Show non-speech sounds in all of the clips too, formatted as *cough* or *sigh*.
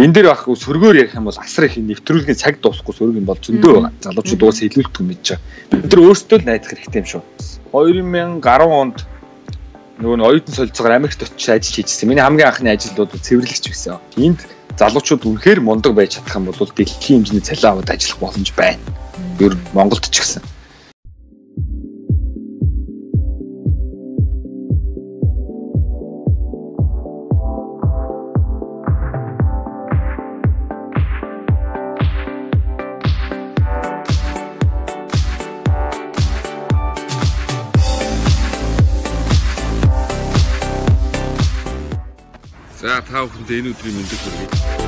энэ дээр баг сөргөөр ярих юм бол асар их нэвтрүүлгийн цаг дуусахгүй сөрөг юм бол зөндөө байгаа. Залуучууд уус илүүлдэг мэдж байгаа. Бид нар өөрсдөө л найдах хэрэгтэй юм шүү. 2010 онд нөгөө нь оюутан солилцоогоор Америкт очиж ажиллаж хийжсэн. Миний хамгийн анхны ажилдууд цэвэрлэгч байсан. Энд залуучууд үнэхээр мундаг байж чадах юм бол дэлхийн хэмжээний цалин аваад ажиллах боломж байна. Ер Монголд ч гэсэн. Та бүхэндээ энэ өдрийн мэндийг хүргэе. мэдэд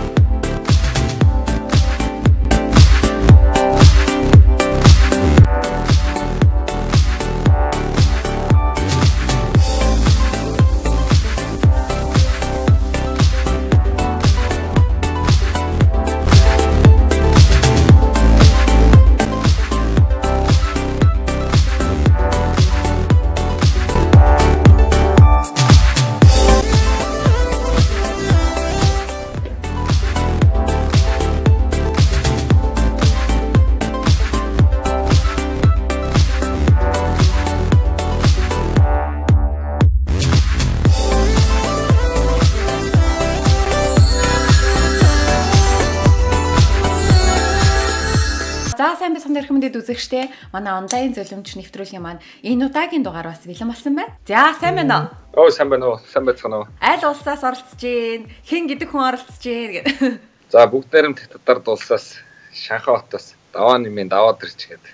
үзэгчтэй манай онлайн зөвлөмж нэвтрүүлгийн маань энэ удаагийн дугаар бас бэлэн болсон байна. За сайн байна уу? Оо сайн байна уу? Сайн байцгаана уу? Аль улсаас оролцож гин? Хэн гэдэг хүн оролцож гин гэдэг. *laughs* За бүгд найрамд Татард улсаас Шанхай хотоос даваа нэмийн даваад ирч гэдэг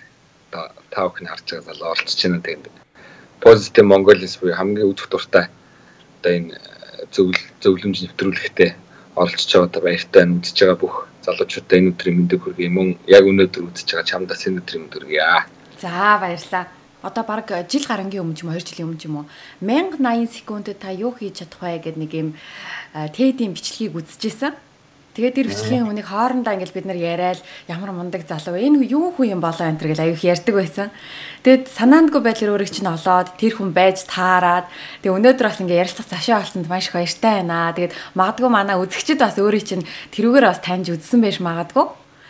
та бүхний харж байгаа залуу оролцож байна тэгээд Positive Mongolis буюу хамгийн өдөх дуртай одоо энэ зөвл зөвлөмж нэвтрүүлэгтээ оролцож байгаа баяртай үзэж байгаа бүх залуучуудаа энэ өдрийн мэндийг хүргэе. Мөн яг өнөөдөр үзэж байгаа чамдас энэ өдрийн мэнд хүргэе. За баярлалаа. Одоо баг жил гарангийн өмнө ч юм уу 2 жилийн өмнө ч юм уу 1080 секундэд та юу хийж чадах вэ гэдэг нэг юм TED-ийн бичлэгийг үзчихсэн. Тэгээд тэр бичлэгийн хүнийг хоорондоо ингээл бид нар яриад ямар мундаг залуу энэ юу хүн юм болоо энэ гэл аюух ярьдаг байсан. Тэгээд санаандгүй байдлаар өөрийг чинь олоод тэр хүн байж таарад тэгээд өнөөдөр бас ингээ ярилцах цашаа олсонд маш их баяртай байна. Тэгээд магадгүй манай үзэгчид бас өөрийг чинь тэрүүгээр бас таньж үзсэн байж магадгүй.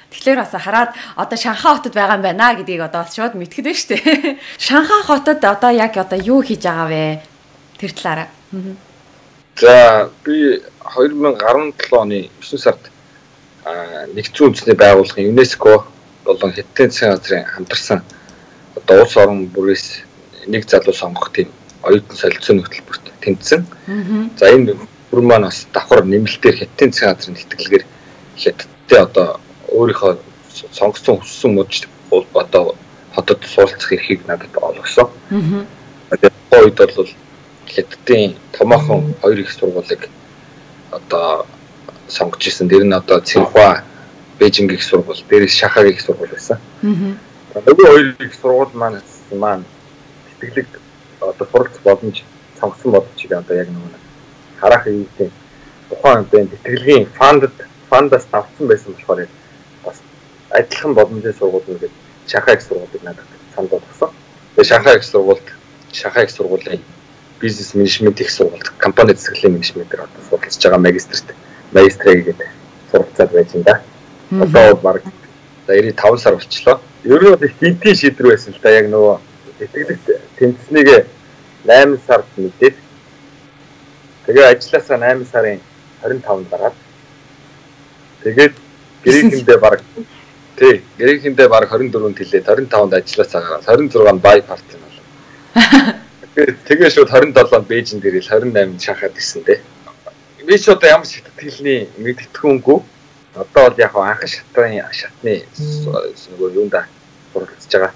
Тэгэхээр бас хараад одоо Шанхай хотод байгаа юм байна гэдгийг одоо бас шууд мэдгэдэж штэ. *laughs* Шанхай хотод одоо яг одоо юу хийж байгаа вэ? Тэр талаараа. За би 2017 оны 9 сард нэгдсэн үндэсний байгууллагын ЮНЕСКО болон Хятадын засгийн газрын хамтарсан одоо улс орон бүрээс нэг залуу сонгох тийм оюутан солилцооны хөтөлбөрт тэмцсэн. За энэ бүр маань бас давхар нэмэлтээр Хятадын засгийн газрын тэтгэлгээр Хятадтай одоо өөрийнхөө сонгосон хүссэн мужид одоо хотод суулцах эрхийг надад олгосон. Тэгээд үед бол Хятадын томоохон хоёр их сургуулийг одоо сонгож исэн. Тэр нь одоо Цинхуа, Бээжинг их сургууль, дээрээс Шахагийн их сургууль байсан. Аа. Нөгөө хоёр их сургууль маань маань тэтгэлэг одоо суралц боломж сонгосон боломжийг одоо яг нөгөө харах юм тийм тухайн үедээ тэтгэлгийн фандд фандаас авсан байсан болохоор бас адилхан боломжтой сургууль нэгэд Шахаа их сургуулийг надад санд болгосон. Тэгээ Шахаа их сургуульд Шахаа их сургуулийн бизнес менежмент их сургуульд компани засаглалын менежментээр одоо судалж байгаа магистрт магистрэ гэдэг сургацаад байж энэ да. Одоо баг 95 сар болчлоо. Ер нь их гинтийн шийдвэр байсан л да яг нөгөө тэтгэлэгт тэмцснийгээ 8 сард мэдээд тэгээ ажилласаа 8 сарын 25-нд гараад тэгээд гэрээхэндээ баг тий гэрээхэндээ баг 24-нд хэлээд 25-нд ажилласаа гараад 26-нд бай парти нь болов. Тэгээ шууд 27-нд Бээжинд ирэл 28-нд шахаад гисэн те. Би ч одоо ямар сэтгэлний мэдтгэхүнгүй. Одоо бол яг анхан шатны шатны нөгөө юунда суралцж байгаа.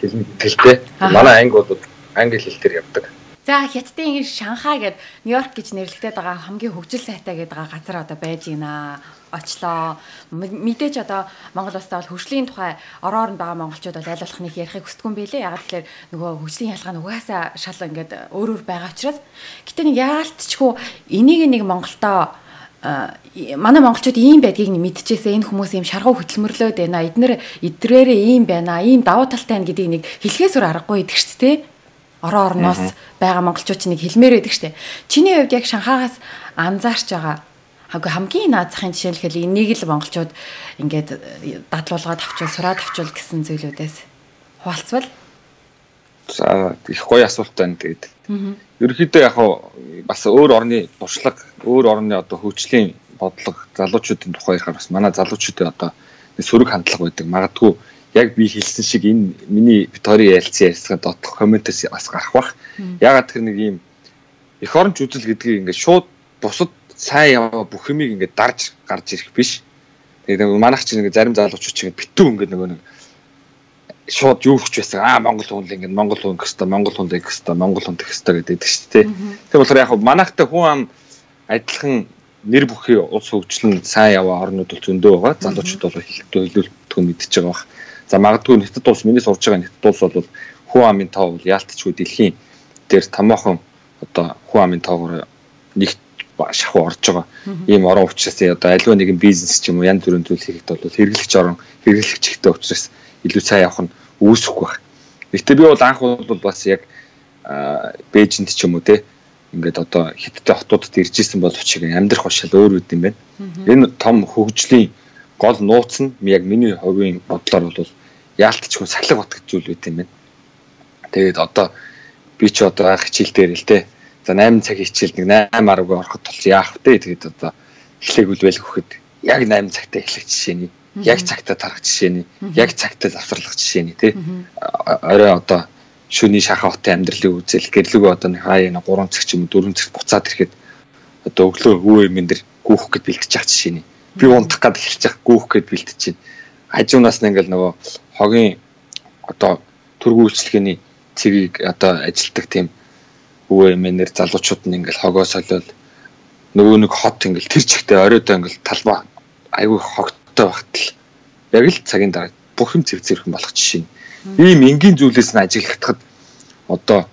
Хэлний тэтгэлтэй. Манай анги бол англи хэл дээр явдаг. За хятадын Шанхай гэд Нью-Йорк гэж нэрлэгдээд байгаа хамгийн хөгжил сайтай гэдэг газар одоо байж гинэ очлоо. Мэдээж одоо Монгол улстай бол хөгжлийн тухай ороорон байгаа монголчууд бол аль болох нэг ярихыг хүсдэг юм билээ. Ягаад тэгэхээр нөгөө хөгжлийн ялгаа нь угаасаа шал ингээд өөр өөр байгаа учраас гэтээ нэг яалтчгүй энийг нэг Монголдоо манай монголчууд ийм байдгийг мэдчихээсээ энэ хүмүүс ийм шаргуу хөтөлмөрлөөд байна. Эднэр эдрээрээ ийм байна. Ийм давуу талтай байна гэдгийг нэг хэлхээс өөр аргагүй идэг шүү дээ. Орон орноос байгаа монголчууд чинь нэг хэлмээр байдаг шүү дээ. Чиний хувьд яг Шанхаагаас анзаарч байгаа Хаггүй хамгийн наазахын жишээлхэл энийг л монголчууд ингээд дадлуулгаад авчвал сураад авчвал гэсэн зүйлүүдээс хуваалцвал За их гоё асуулт байна тэгээд. Ерөнхийдөө яг бас өөр орны туршлага, өөр орны одоо хөгжлийн бодлого залуучуудын тухай ярихаар бас манай залуучуудын одоо сөрөг хандлага байдаг. Магадгүй яг би хэлсэн шиг энэ миний Викторийн ярилцсан ярьцгаа дотлох комментээс бас гарах бах. Ягаад тэр нэг юм эх оронч үзэл гэдгийг ингээд шууд бусад сайн яваа бүх юмыг ингээд дарж гарч ирэх биш. Тэгээд манайх чинь ингээд зарим залуучууд чинь битүү ингээд нөгөө нэг шууд юу хүч байсан аа Монгол хүн л ингээд Монгол хүн гэхтээ Монгол хүн л гэхтээ Монгол хүн гэхтээ гэдэг шүү дээ. Тийм болохоор яг манайхтай хүн ам адилхан нэр бүхий улс хөгжлөн сайн яваа орнууд бол зөндөө байгаа. Залуучууд бол хэлтөө хэлүүлдэг мэдчихэж байгаа бах. За магадгүй нэтэд улс миний сурж байгаа нэтэд улс бол хүн амын тоо бол яалтчгүй дэлхийн дээр томоохон одоо хүн амын тоогоор нэг шахуу орж байгаа. Ийм орон учраас одоо аливаа нэгэн бизнес ч юм уу янз бүрийн зүйл хийхэд бол хэрэглэгч орон хэрэглэгчтэй учраас илүү сайн явах нь үүсэхгүй байх. Гэтэ би бол анх бол бас яг Бээжинд ч юм уу те ингээд одоо хиттэй хотуудад ирж исэн боловч шиг амьдрах башаал өөр үт юм байна. Энэ том хөгжлийн гол нууц нь яг миний хувийн бодлоор бол яалтчгүй сахилга бат гэж зүйл үт юм байна. Тэгээд одоо би ч одоо анх хичээл дээр л те за 8 цаг хичээл нэг 8 10-г ороход тул яах вэ? Тэгээд одоо эхлэх үлбэл өгөхөд яг 8 цагтаа эхлэх жишээний яг цагтаа тарах жишээний яг цагтаа завсарлах жишээний тий. Орой одоо шөний шахаа хотын амьдралыг үзэл гэрлэг одоо хаяа 3 цаг ч юм уу 4 цаг буцаад ирэхэд одоо өглөө хүү эмэн дэр гүүх гэд бэлтэж явах жишээний би унтах гад эхэлж явах гүүх гэд бэлтэж чинь. Хажуунаас нь ингээл нөгөө хогийн одоо төргүү үйлчлэгээний цэгийг одоо ажилтдаг тийм хүү эмэнэр залуучууд нь ингээл хогоо солиод нөгөө нэг хот ингээл тэр чигтээ оройдоо ингээл талбай айгүй хогт бодтой багтал яг л цагийн дараа бүх юм зэрэг зэрхэн болох жишээ. Ийм энгийн зүйлээс нь ажиглахдахад одоо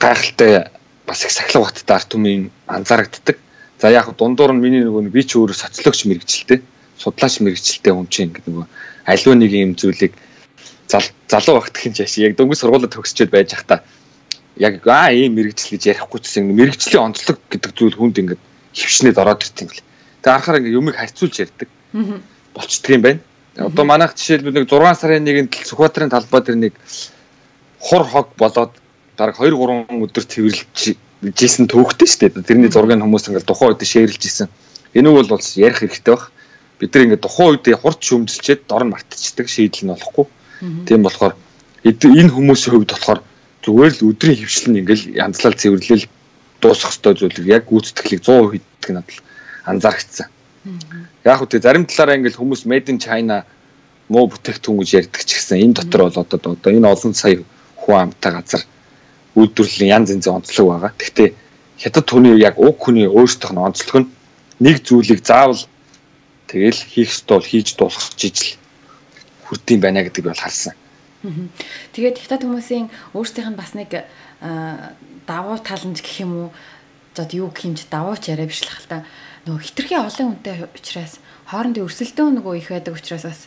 гайхалтай бас их сахилга баттай арт түмийн анзаарагддаг. За яг дундуур нь миний нөгөө би ч өөрөө социологч мэрэгчлээ. Судлаач мэрэгчлээ хүн чинь гэдэг нөгөө аливаа нэг юм зүйлийг залуу багт хин чааш яг дөнгөж сургуулаад төгсчөөд байж хата яг аа ийм мэрэгжил гэж ярихгүй ч гэсэн мэрэгжлийн онцлог гэдэг зүйл хүнд ингээд хөвшнөд ороод ирт юм л. Тэгээ анхаараа ингээ юмыг хайцуулж ярьдаг. Болчдөг юм байна. Одоо манайх жишээлбэл нэг 6 сарын 1-нд Сүхбаатарын талбай дээр нэг хур хог болоод баг 2 3 өдөр цэвэрлж жисэн төвхтэй шүү дээ. Тэрний зургийг хүмүүс ингээл тухайн үед шеэрлж исэн. Энэ бол бол ярих хэрэгтэй баг. Бид нар ингээд тухайн үед хурц шөмжилчээд дор нь мартчихдаг шийдэл нь болохгүй. Тийм болохоор энэ хүмүүсийн хувьд болохоор зүгээр л өдрийн хөвшил нь ингээл янзлал цэвэрлэл дуусах ёстой зүйлийг яг гүйцэтгэлийг 100% хийдэг надад анзаарчихсан. Яг үгүй зарим талаараа ингээл хүмүүс made in China муу бүтээгдэхүүн гэж ярьдаг ч гэсэн энэ дотор бол одоо одоо энэ олон сая хүн амтай газар үйлдвэрлэлийн янз янзын онцлог байгаа. Гэхдээ хятад хүний яг уг хүний өөрсдийнх нь онцлог нь нэг зүйлийг заавал тэгэл хийх ёстой бол хийж дуусгах жижил хүрдэм байна гэдэг бол харсан. Тэгээд хятад хүмүүсийн өөрсдийнх нь бас нэг давуу тал нь гэх юм уу зод юу гэмж давууч яриа биш л хальта нөгөө хитрхи олон хүнтэй учраас хоорондын өрсөлдөөн нөгөө их байдаг учраас бас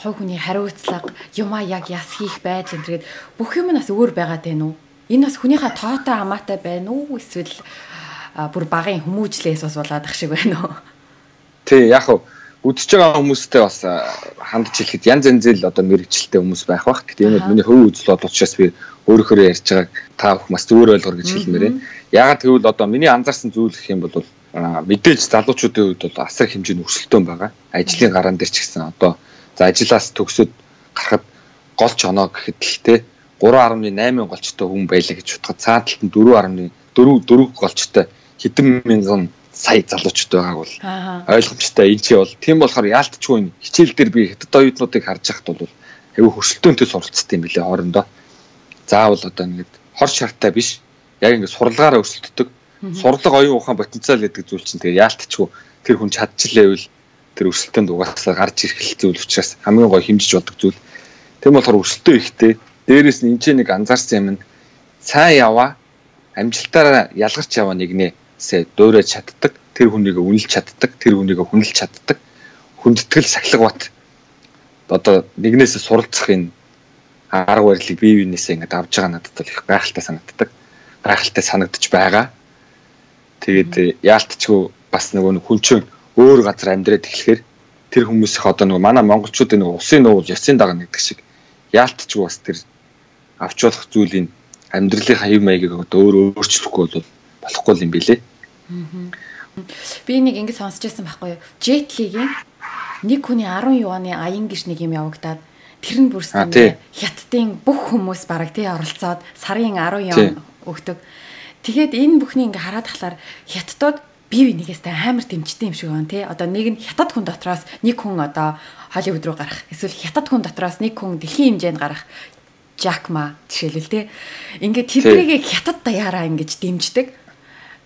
хой хүний хариуцлага юмаа яг яс хийх байдал энэ тэгээд бүх юм нь бас өөр байгаад байна уу? Энэ бас хүнийхээ тоотой хамаатай байна уу? Эсвэл бүр багын хүмүүжлээс бас болоод ах шиг байна уу? Тий, яг хөө үдчихэж байгаа хүмүүстэй бас хандж хэлэхэд янз янзэл одоо мэрэгчлээ хүмүүс байх бах. Гэтэ энэ миний хувь үзэл бол учраас би өөрөөр ярьж байгааг та бүхэн бас зөвөр ойлгор гэж хэлмээр байна. Ягаад гэвэл одоо миний анзаарсан зүйл гэх юм бол мэдээж залуучуудын хувьд бол асар хэмжээний өрсөлдөөн байгаа. Ажлын гараан дээр ч гэсэн одоо за ажлаас төгсөөд гарахад гол ч оноо гэхэд л те 3.8 голчтой хүн байлаа гэж цаад талд нь 4.4 4 голчтой хэдэн мянган сая залуучууд байгааг бол ойлгомжтой энэ чи бол тийм болохоор яалтчгүй хичээл дээр би хэдэн оюутнуудыг харж байхад бол аюу хөрсөлтөөнтэй суралцдаг юм билээ хоорондоо. Заавал одоо ингээд хор шарттай биш. Яг ингээд сурлагаараа өрсөлддөг Сурлага оюун ухаан потенциал гэдэг зүйл чинь тэгээ яалтчгүй тэр хүн чадчихлээвэл тэр өрсөлдөөнд угаасаа гарч ирэх зүйл учраас хамгийн гой хэмжиж болдог зүйл. Тийм болохоор өрсөлдөө ихтэй. Дээрээс нь энэ нэг анзаарсан юм нь сайн яваа амжилтаараа ялгарч яваа нэгнээсээ дуурайж чаддаг, тэр хүнийг үнэлж чаддаг, тэр хүнийг хүнэлж чаддаг. Хүндэтгэл сахилга бат одоо нэгнээсээ суралцах энэ арга барилыг бие биенээсээ ингээд авж байгаа надад бол их гайхалтай санагддаг. Гайхалтай санагдаж байгаа Тэгээд яалтчгүй бас нөгөө хүн чинь өөр газар амьдраад эхлэхээр тэр хүмүүс их одоо нөгөө манай монголчуудын нөгөө усын нуул ясын дагна гэдэг шиг яалтчгүй бас тэр авч болох зүйлийн амьдралынхаа хэв маягийг одоо өөр өөрчлөхгүй бол болохгүй юм билэ. Би нэг ингэ сонсч байсан байхгүй юу? Jetli-гийн нэг хүний 10 юаны аян гэж нэг юм явагдаад тэр нь бүрсэн хятадын бүх хүмүүс бараг тий оролцоод сарын 10 яон өгдөг. Тэгээд энэ бүхний ингээ хараад тахлаар хятадууд бие бинийгээсээ амар дэмждэг юм шиг байна тий. Одоо нэг нь хятад хүн дотроос нэг хүн одоо Холливуд руу гарах. Эсвэл хятад хүн дотроос нэг хүн дэлхийн хэмжээнд гарах. Жакма жишээлбэл тий. Ингээд тэднийг хятад даяараа ингэж дэмждэг.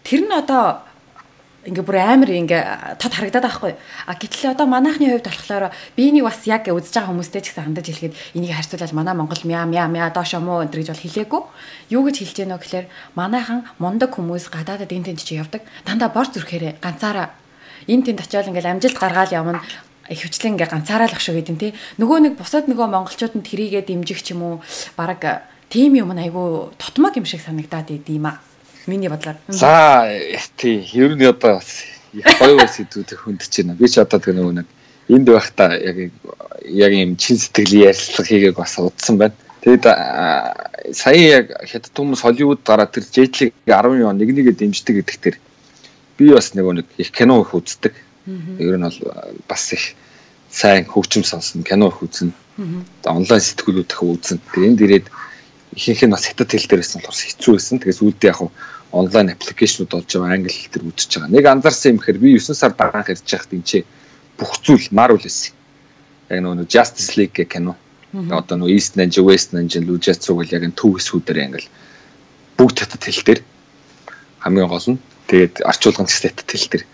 Тэр нь одоо ингээ бүр амар ингээ тод харагдаад байхгүй. А гэтэл одоо манайхны хувьд болохоор би энийг бас яг үзэж байгаа хүмүүстэй ч гэсэн хандаж хэлэхэд энийг харьцуулаад манай Монгол мяа мяа мяа доошо муу энэ гэж бол хэлээгүй. Юу гэж хэлж гэнэ вэ гэхээр манайхан мундаг хүмүүс гадаадад энэ тэнд чи явдаг. Дандаа бор зүрхээрээ ганцаараа энэ тэнд очиод ингээл амжилт гаргаал явна хөвчлэн ингээ ганцаараа л шүү гэдэг тий. Нөгөө нэг бусад нөгөө монголчууд нь трийгээ дэмжих ч юм уу баг тийм юм айгу тотмог юм шиг санагдаад идэм а. Миний бодлоор. За тий ер нь одоо бас гоё бас сэдвүүдийг хөндөж байна. Би ч одоо тэр нөгөө нэг энд байхдаа яг яг юм чин сэтгэлийн ярилцлага хийгээг бас удсан байна. Тэгэд сая яг хятад хүмүүс Холливуд гараад тэр Джетлиг 10 он нэг нэгэ дэмждэг гэдэг тэр би бас нөгөө нэг их кино их үздэг. Ер нь бол бас их сайн хөгжим сонсно, кино их үзнэ. Онлайн сэтгүүлүүд их үзнэ. Тэгээ энд ирээд ихэнх нь бас хятад хэл дээр байсан болохоор хэцүү байсан. Тэгээс үүдээ яг онлайн аппликейшнуд болж байгаа англи хэл дээр үзэж байгаа. Нэг анзаарсан юм хэрэг би 9 сар дагаанх ирж байхад энэ чи бүх зүйл Marvel байсан. Яг нөгөө Justice League гэх кино. Одоо нөгөө East Ninja, West Ninja, Lujutsu гэл яг энэ төв хэсгүүдээр ингээл бүгд хятад хэл дээр хамгийн гол нь тэгээд арчуулгын хятад хэл дээр.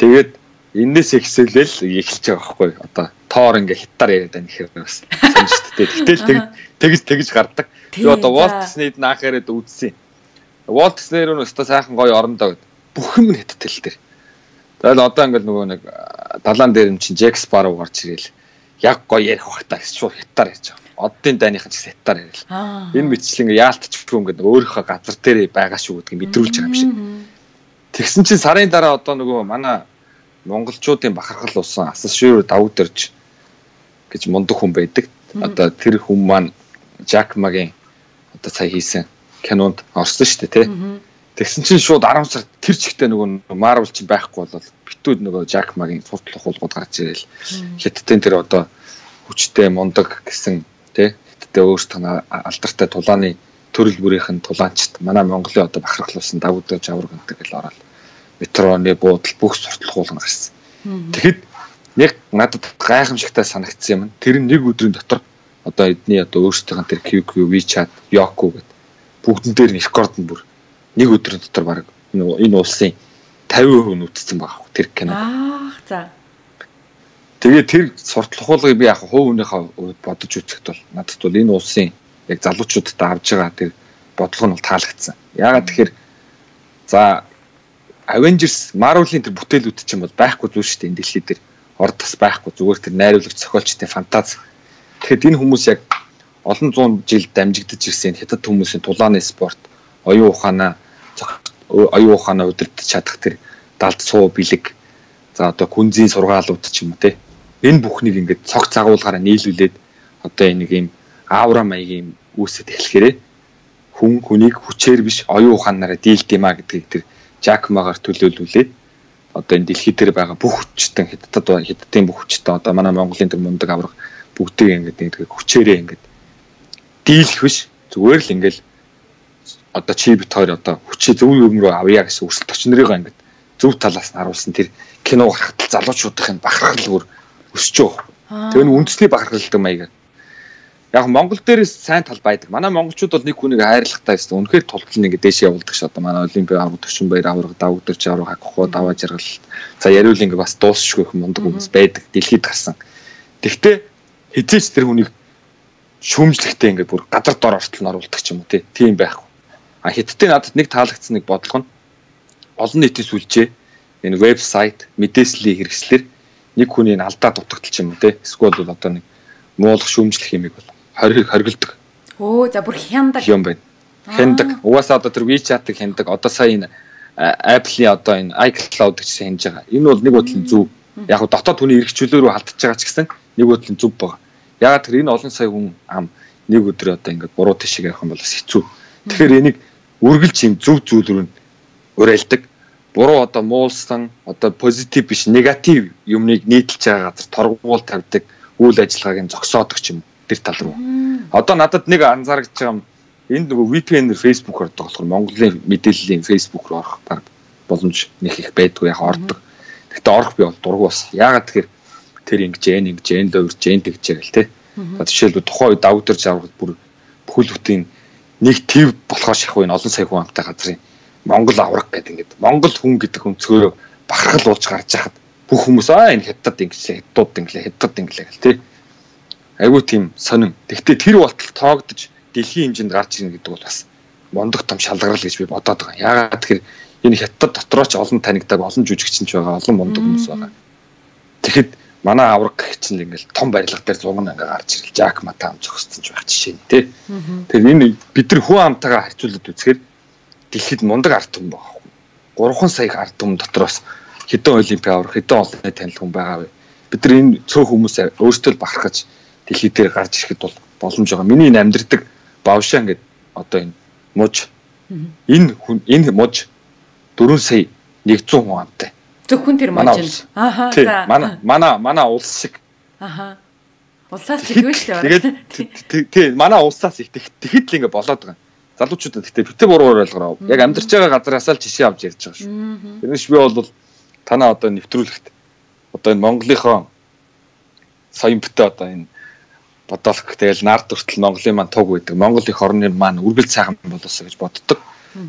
Тэгээд энээс ихсэлэл эхэлж байгаа байхгүй одоо тоор ингээ хятаар яриад байна гэхээр бас сонирхолтой. Гэтэл тэгж тэгж гардаг. Би одоо Walt Disney-д наах яриад үзсэн. Walt Disney руу өстой сайхан гоё орондоо гэд бүх юм хятад хэл дээр. Тэгэл одоо ингээл нөгөө нэг далаан дээр юм чинь Jack Sparrow гарч ирэл яг гоё ярих бахта шууд хятаар ярьж байгаа. Оддын дайныхан ч хятаар ярил. Энэ мэтчил ингээ яалтчихгүй ингээд өөрийнхөө газар дээр байгаа шүү гэдгийг мэдрүүлж байгаа юм шиг. Тэгсэн чинь сарын дараа одоо нөгөө манай монголчуудын бахархал усан асашгүй давуу дэрж гэж мундаг хүн байдаг. Одоо тэр хүн маань Jack Maгийн одоо сая хийсэн кинонд орсон шүү дээ тий. Тэгсэн чинь шууд 10 сард тэр чигтээ нөгөө Marvel чинь байхгүй болол битүүд нөгөө Jack Maгийн суртлах хулгууд гарч ирэл. Хятадын тэр одоо хүчтэй мундаг гэсэн тий. Хятадын өөрсдөө алдартай тулааны төрөл бүрийнх нь тулаанчт манай Монголын одоо бахархлуулсан давуудаа жавраг гэдэг л ороод метроны буудал бүх суртлах хуулганд гарсан. Тэгэхэд яг надад гайхамшигтай санагдсан юм. Тэр нэг өдрийн дотор одоо эдний одоо өөрсдийнх нь тэр QQ, WeChat, Yahoo гэдэг бүгдэн дээр нь рекорд нь бүр нэг өдрийн дотор баг энэ улсын 50% нь үтцсэн байгаа хөө тэр кино. Аах за. Тэгээ тэр суртлах хуулгыг би яг хувь хүнийхээ бодож үзэхэд бол надад бол энэ улсын яг залуучуудад авж байгаа тэр бодлого нь бол таалагдсан. Яагаад тэгэхээр за Avengers Marvel-ийн тэр бүтээлүүд чинь бол байхгүй зүйл шүү дээ энэ дэлхий дээр. Орд тас байхгүй зүгээр тэр найруулагч зохиолчдын фантаз. Тэгэхэд энэ хүмүүс яг олон зуун жил дамжигдаж ирсэн хятад хүмүүсийн тулааны спорт, оюун ухаанаа оюун ухаанаа удирдах чадах тэр далд суу бэлэг за одоо күнзийн сургаалууд ч юм уу те. Энэ бүхнийг ингээд цог цагуулгаараа нийлүүлээд одоо энийг ийм аура маягийн үүсэт эхлэхээрээ хүн хүнийг хүчээр биш оюун ухаанаараа дийлд юм а гэдгийг тэр Жакмагаар төлөөлүүлээд одоо энэ дэлхий дээр байгаа бүх хүчтэн хятадд хятадын бүх хүчтэн одоо манай Монголын тэр мундаг авраг бүгдийг ингээд нэг хүчээрээ ингээд дийлэх биш зүгээр л ингээл одоо чи бит хоёр одоо хүчээ зөв юм руу авъя гэсэн өрсөлд очнорыгоо ингээд зөв талаас нь харуулсан тэр кино гарахтал залуучуудын бахархал бүр өсөж байгаа. Тэр нь үндэсний бахархалтай маяг. Яг Монгол дээрээс сайн тал байдаг. Манай монголчууд бол нэг хүнийг хайрлахтай гэсэн. Үнэхээр тултал нэг дээшээ явуулдаг ш. Одоо манай Олимпийн авраг төвчин баяр авраг давагдаж авраг хагхуу даваа жаргал. За яриул ингээ бас дуусшгүй их мундаг хүмүүс байдаг. Дэлхийд гарсан. Тэгвэл хизээч тэр хүнийг шүүмжлэхтэй ингээд бүр гадар дор ортол нь оруулдаг ч юм уу тийм байхгүй. А хэдтэй надад нэг таалагдсан нэг бодлого нь олон нийтийн сүлжээ энэ вебсайт мэдээллийн хэрэгслэр нэг хүний алдаа дутагдал ч юм те эсвэл бол одоо нэг муулах шүүмжлэх юмыг бол хориг хоригддаг. Өө за бүр хяндаг юм байна. Хяндаг. Угаасаа одоо тэр WeChat-ыг хяндаг. Одоо сая энэ Apple-ийн одоо энэ iCloud гэж хянаж байгаа. Энэ бол нэг бодлын зөв. Яг нь дотоод хүний рүү халтж байгаа ч гэсэн нэг бодлын зөв байгаа. Ягаад тэр энэ олон сая хүн ам нэг өдөр одоо ингээд буруу тишиг явах юм бол бас хэцүү. Тэгэхээр энийг үргэлж юм зөв зүйл рүү уриалдаг. Буруу одоо муулсан одоо позитив биш негатив юмныг нийтэлж байгаа газар торгуул тавьдаг үйл ажиллагааг нь зогсоодог ч юм тэр тал руу. Одоо надад нэг анзаарч байгаа юм энд нөгөө VPN-ээр Facebook ордог болохоор Монголын мэдээллийн Facebook руу орох баг боломж нэг их байдгүй яг ордог. Гэтэ орох би бол дургу бас. Яагаад тэгэхээр тэр ингэж энэ ингэж энэ дөөрж энэ тэгж яг л те. Жишээлбэл тухайн үед аудитор жаргал бүр бүхэл бүтэн нэг төв болохоор шахав энэ олон сая хүн амтай газрын Монгол авраг гэдэг ингээд Монгол хүн гэдэг өнцгөө бахархал уулж гарч яхад бүх хүмүүс аа энэ хятад инглээ хятад инглээ хятад инглээ гэл тээ. Айгуу тийм сонин. Тэгвэл тэр болтол тоогдож дэлхийн хэмжээнд гарч ирнэ гэдэг бол бас мондох том шалгарал гэж би бодоод байгаа. Яагаад тэгэхээр энэ хятад дотроо ч олон танигдаг олон жүжигчин ч байгаа, олон мондог хүмүүс байгаа. Тэгэхэд манай авраг гэх чинь ингээл том барилга дээр зуган ингээ гарч ирэл Жак Матам зогссон ч байх жишээ нь тий. Тэгэхээр энэ бид нар хүн амтайгаа харьцуулаад үзэхээр дэлхийд мундаг ард түмэн байгаа. 3 сая ард түмэн дотроос хэдэн олимпиа аврах, хэдэн олонний танил хүн байгаа вэ? Бид нар энэ цөөх хүмүүс өөрсдөө бахархаж дэлхий дээр гарч ирэхэд бол боломж байгаа. Миний энэ амьдрдаг Бавшаан гэдэг одоо энэ муж энэ хүн энэ муж 4 сая 100 хүн амтай. Зөвхөн тэр. Ааха. За. Манай манай манай улс шиг. Ааха. Улсаас ч ихвэ шүү дээ. Тэгээд тий манай улсаас их тэгэхэд л ингэ болоод байгаа. Залуучуудад гэхдээ битээ буруу ойлгороо. Яг амьдарч байгаа газараасаа л жишээ авч ярьж байгаа шүү. Тэрнээс би бол танаа одоо нэвтрүүлэхт одоо энэ Монголынхоо соён битээ одоо энэ бодолх тэгэл нард хүртэл Монголын маань туг байдаг. Монгол их орны маань үргэлж сайхан болоосоо гэж боддог.